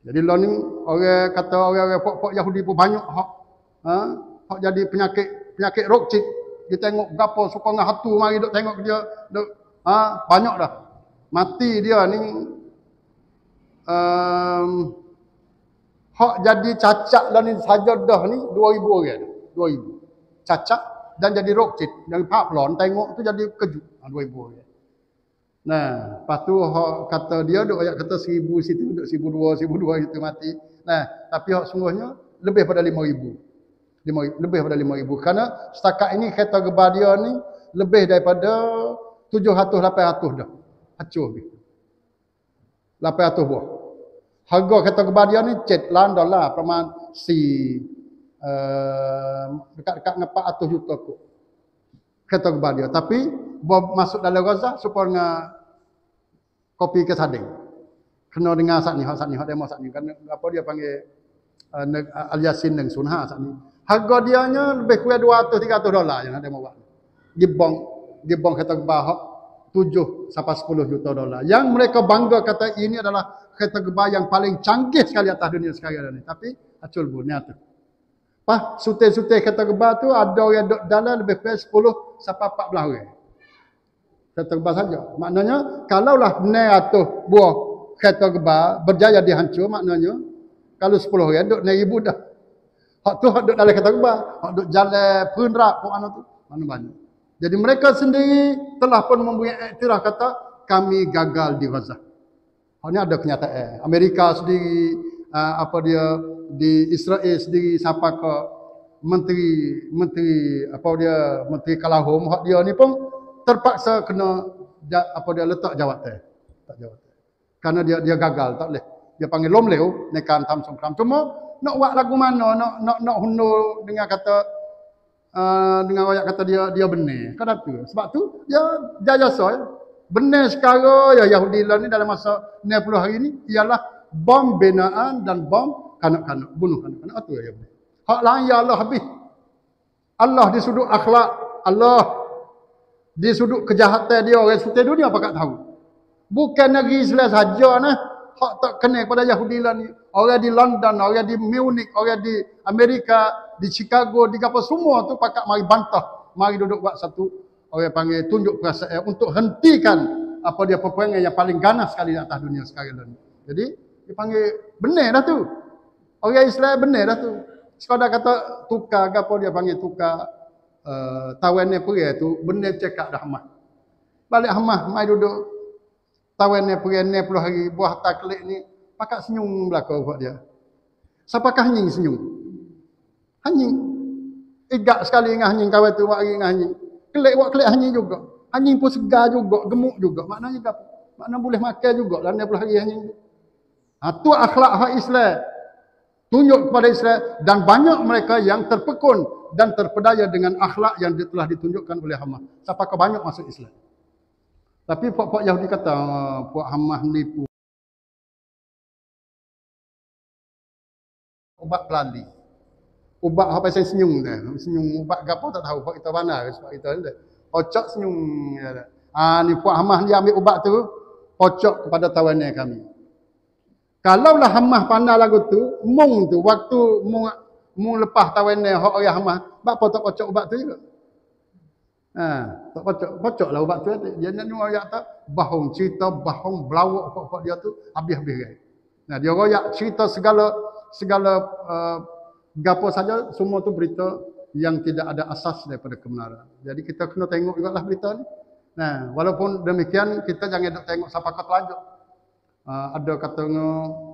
Jadi lo ni orang kata orang-orang pok-pok Yahudi pun banyak hak ha? hak jadi penyakit penyakit rokcit. Dia tengok gapo suka dengan hatu mari duk tengok dia duk ha? banyak dah. Mati dia ni um, hak jadi cacat lah ni saja dah ni 2000 orang. 2000. Cacat dan jadi rokcit. Yang pak pelon tengok tu jadi kejut. Ha, 2000 orang. Nah, lepas tu hak kata dia duk ayat kata seribu situ, duk seribu dua, seribu dua itu mati. Nah, tapi hak sungguhnya lebih pada lima ribu. Lima, lebih pada lima ribu. Kerana setakat ini kereta gebah dia ni lebih daripada tujuh ratus, lapan ratus dah. Hancur ni. Lapan ratus buah. Harga kereta gebah dia ni cet lan dolar permain si uh, dekat-dekat dengan 400 juta kok. Kereta gebah dia. Tapi masuk dalam Gaza supaya dengan kopi ke sading. Kena dengar saat ni, saat ni, hak demo saat ni. Kan apa dia panggil uh, uh Al Yasin dan Sunha saat ni. Harga dia nya lebih kurang 200 300 dolar yang ada buat. Di bank di bank kata gebah 7 sampai 10 juta dolar. Yang mereka bangga kata ini adalah kereta gebah yang paling canggih sekali atas dunia sekarang ni. Tapi acul bu tu. Pah, sutai-sutai kereta gebah tu ada yang duduk dalam lebih kurang 10 sampai 14 orang kereta gebah saja. Maknanya kalaulah 900 buah kereta gebah berjaya dihancur maknanya kalau 10 orang duk 1000 dah. Hak tu hak duk dalam kereta gebah, hak duk jalan penrak pun mana tu. Mana banyak. Jadi mereka sendiri telah pun mempunyai iktiraf kata kami gagal di Gaza. Hak ni ada kenyataan. Amerika sendiri uh, apa dia di Israel sendiri siapa ke menteri menteri apa dia menteri kalahum hak dia ni pun terpaksa kena apa dia letak jawatan. Tak jawatan. Karena dia dia gagal tak boleh. Dia panggil lom leu nekan tam songkram. Cuma nak buat lagu mana nak nak nak hundur dengan kata uh, dengan ayat kata dia dia benar. Kan tu. Sebab tu dia jaya soy. Benar sekarang ya Yahudi lah ni dalam masa 90 hari ni ialah bom binaan dan bom kanak-kanak bunuh kanak-kanak itu ya. Hak lain ya Allah habis. Allah di sudut akhlak Allah di sudut kejahatan dia orang seluruh dunia apa tahu. Bukan negeri Islam saja nah. Hak tak kena kepada Yahudi lah ni. Orang di London, orang di Munich, orang di Amerika, di Chicago, di apa semua tu pakat mari bantah. Mari duduk buat satu orang panggil tunjuk perasaan untuk hentikan apa dia peperangan yang paling ganas sekali di atas dunia sekarang ni. Jadi dia panggil benar dah tu. Orang Islam benar dah tu. Sekadar kata tukar apa dia panggil tukar uh, tawan ni pergi tu benda cekak dah hamah. Balik hamah mai duduk tawan ni pergi ni puluh hari buah taklik ni pakat senyum belaka buat dia. Siapakah hanying senyum? Hanying. Igak sekali dengan hanying kawan tu buat hari dengan hanying. Kelik buat kelik hanying juga. Hanying pun segar juga, gemuk juga. Maknanya apa? Maknanya boleh makan juga lah ni puluh hari hanying. Ha, tu akhlak hak Islam tunjuk kepada Israel dan banyak mereka yang terpekun dan terpedaya dengan akhlak yang telah ditunjukkan oleh Hamas. Siapakah banyak masuk Islam? Tapi puak-puak Yahudi kata, ah, puak Hamas menipu. Ubat pelali. Ubat apa saya senyum dia. Senyum ubat gapo tak tahu. Puak kita mana sebab kita ni. Ocok senyum. Ah ni puak Hamas dia ambil ubat tu, ocok kepada tawanan kami. Kalaulah Hamas pandai lagu tu, mung tu waktu mung mung lepas tawen ni hak orang Hamas, apa tak kocok ubat tu juga. Ha, tak kocok, kocoklah ubat tu dia nak royak tak bahong cerita bahong belawak pokok dia tu habis-habis kan. Nah, dia royak cerita segala segala uh, gapo saja semua tu berita yang tidak ada asas daripada kebenaran. Jadi kita kena tengok juga lah berita ni. Nah, walaupun demikian kita jangan tengok siapa kata lanjut uh, ada katanya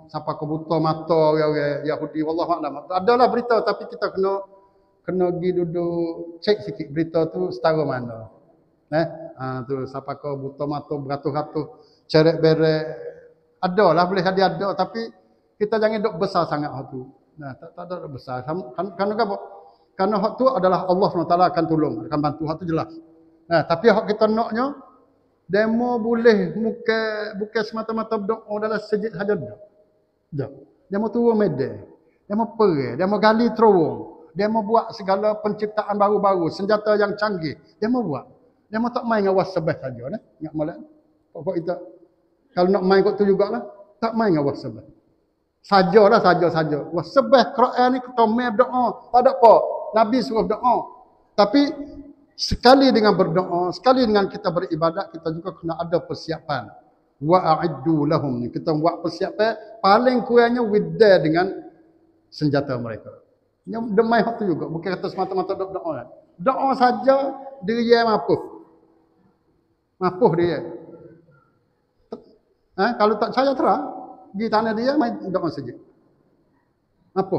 siapa kebuta mata orang-orang Yahudi wallah maklam adalah berita tapi kita kena kena pergi duduk cek sikit berita tu setara mana. Eh? Uh, tu siapa kau buta mata beratus-ratus cerek berek ada lah boleh ada ada tapi kita jangan duk besar sangat hak tu. Nah tak tak ada besar. Kan kan apa? Kerana hak tu adalah Allah SWT akan tolong akan bantu. Hak tu jelas. Nah tapi hak kita naknya Demo boleh muka bukan semata-mata berdoa dalam sejid saja dah. Dah. Demo turun medan. Demo pergi, demo gali terowong. Demo buat segala penciptaan baru-baru, senjata yang canggih. Demo buat. Demo tak main ngawas sebah saja nah. Ingat malam. Pokok itu. Kalau nak main kot tu jugalah, tak main ngawas sebah. Sajalah saja-saja. Wah sebab Quran ni kita mai berdoa. Tak ada apa. Nabi suruh doa. Tapi sekali dengan berdoa, sekali dengan kita beribadat, kita juga kena ada persiapan. Wa a'iddu lahum. Kita buat persiapan paling kurangnya widda dengan senjata mereka. Yang demai hak tu juga. Bukan kata semata-mata doa doa. Doa saja dia mampu. Mampu dia. Eh, kalau tak percaya terang, pergi tanah dia main doa saja. Apa?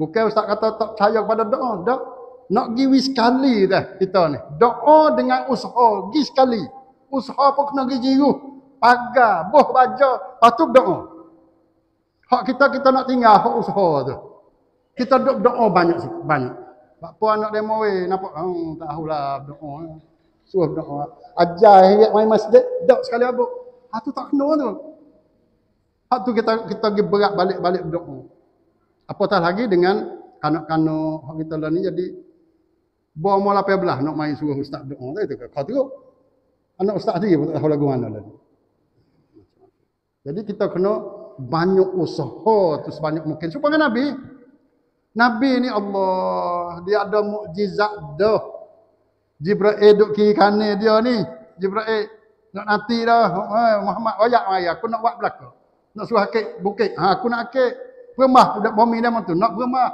Bukan ustaz kata tak percaya kepada doa, dak. Nak pergi sekali dah kita ni. Doa dengan usaha, pergi sekali. Usaha pun kena pergi jiru. Pagar, boh baja, patut doa. Hak kita kita nak tinggal hak usaha tu. Kita doa, doa banyak sikit, banyak. Pak puan nak demo we, nampak hmm, tak tahulah doa. Suruh doa. Ajar main masjid, dak sekali abuk. Ha tu tak kena tu. Hak tu kita kita pergi berat balik-balik berdoa. Apatah lagi dengan kanak-kanak hak kita lah ni jadi bawa mula belah nak main suruh ustaz tu itu kau tengok anak ustaz dia pun tak tahu lagu mana lah. Jadi kita kena banyak usaha tu sebanyak mungkin supaya Nabi Nabi ni Allah dia ada mukjizat dah. Jibril duk kiri kanan dia ni. Jibril nak nanti dah. Eh, Muhammad ayat ayat aku nak buat belakang. Nak suruh akik bukit. Ha, aku nak akik. Permah. Budak bumi dia tu. Nak permah.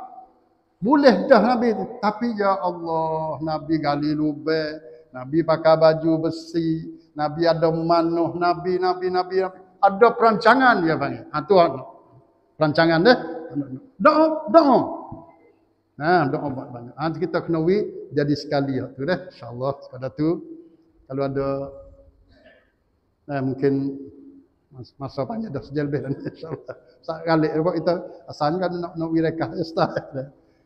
Boleh dah Nabi tu. Tapi ya Allah. Nabi gali lubek. Nabi pakai baju besi. Nabi ada manuh. Nabi, Nabi, Nabi. Nabi. Ada perancangan dia panggil. Ha, tu perancangan dia. Doa. Doa. Ha, doa buat banyak. Ha, kita kena wi jadi sekali. Tu deh. InsyaAllah. Sekadar tu. Kalau ada eh, mungkin masa banyak dah sejak lebih dan insyaallah sak kali kita asalnya kan nak nak wirekah ustaz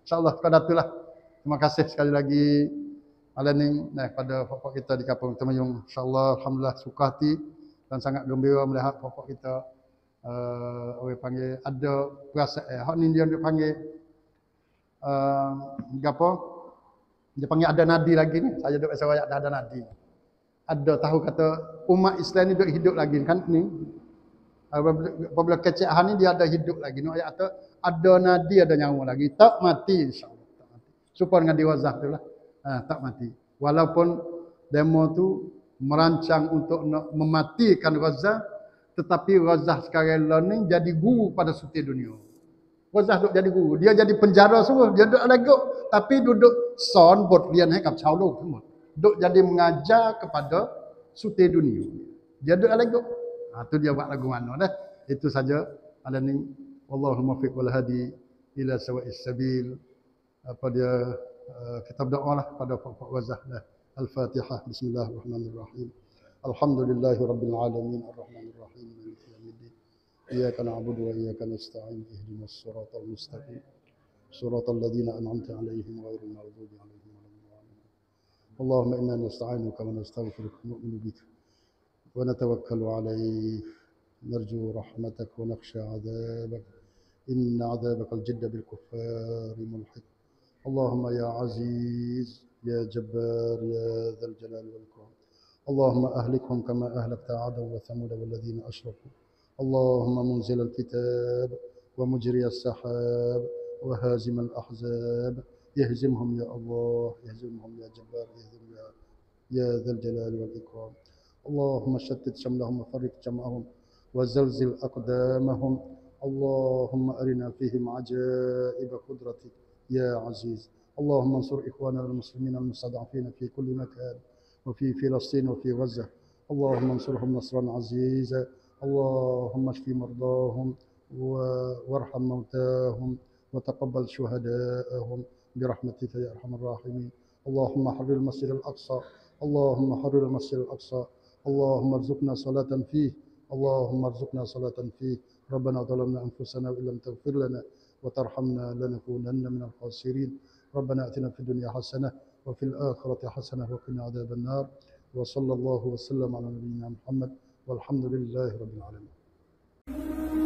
insyaallah pada itulah terima kasih sekali lagi malam ni pada bapak kita di kampung Temayung insyaallah alhamdulillah suka hati dan sangat gembira melihat bapak kita uh, orang panggil ada perasaan eh, hak ni dia dia panggil uh, apa? Dia panggil ada nadi lagi ni. Saya duk rasa ada ada nadi. Ada tahu kata umat Islam ni duduk hidup lagi kan ni. Apabila kecil ni dia ada hidup lagi. Ni ayat kata ada nadi ada nyawa lagi. Tak mati insyaallah supaya dengan diwazah tu lah Ah, tak mati. Walaupun demo tu merancang untuk mematikan Razah tetapi Razah sekarang learning jadi guru pada suti dunia. Razah duduk jadi guru. Dia jadi penjara semua. Dia duduk lagok. Tapi duduk son bot lian eh, hai kap cawlo semua. Duduk jadi mengajar kepada suti dunia. Dia duduk lagok. Ha, tu dia buat lagu mana dah. Itu saja. Ada ni. Allahumma fiqh wal hadi ila sawa'is sabil. Apa dia... كتاب دعوانا قد وزحنا الفاتحة. بسم الله الرحمن الرحيم. الحمد لله رب العالمين. الرحمن الرحيم. مالك يوم الدين. إياك نعبد وإياك نستعين. اهدنا الصراط المستقيم. صراط الذين أنعمت عليهم غير المغضوب عليهم ولا الضالين. اللهم إنا نستعينك ونستغفرك ونؤمن بك ونتوكل عليك. نرجو رحمتك ونخشى عذابك. إن عذابك الجد بالكفار ملحق. اللهم يا عزيز يا جبار يا ذا الجلال والإكرام. اللهم أهلكهم كما أهلكت عادا وثمود والذين أشركوا. اللهم منزل الكتاب ومجري السحاب وهازم الأحزاب. يهزمهم يا الله يهزمهم يا جبار يهزم يا, يا ذا الجلال والإكرام. اللهم شتت شملهم وفرق جمعهم وزلزل أقدامهم. اللهم أرنا فيهم عجائب قدرتك. يا عزيز. اللهم انصر إخواننا المسلمين المستضعفين في كل مكان وفي فلسطين وفي غزة. اللهم انصرهم نصرا عزيزا. اللهم اشف مرضاهم وارحم موتاهم وتقبل شهداءهم. برحمتك يا أرحم الراحمين. اللهم حرر المسجد الأقصى. اللهم حرر المسجد الأقصى. اللهم ارزقنا صلاة فيه. اللهم ارزقنا صلاة فيه. ربنا ظلمنا أنفسنا وإن لم تغفر لنا وترحمنا لنكونن من الخاسرين. ربنا آتنا في الدنيا حسنة وفي الآخرة حسنة وقنا عذاب النار. وصلى الله وسلم على نبينا محمد والحمد لله رب العالمين.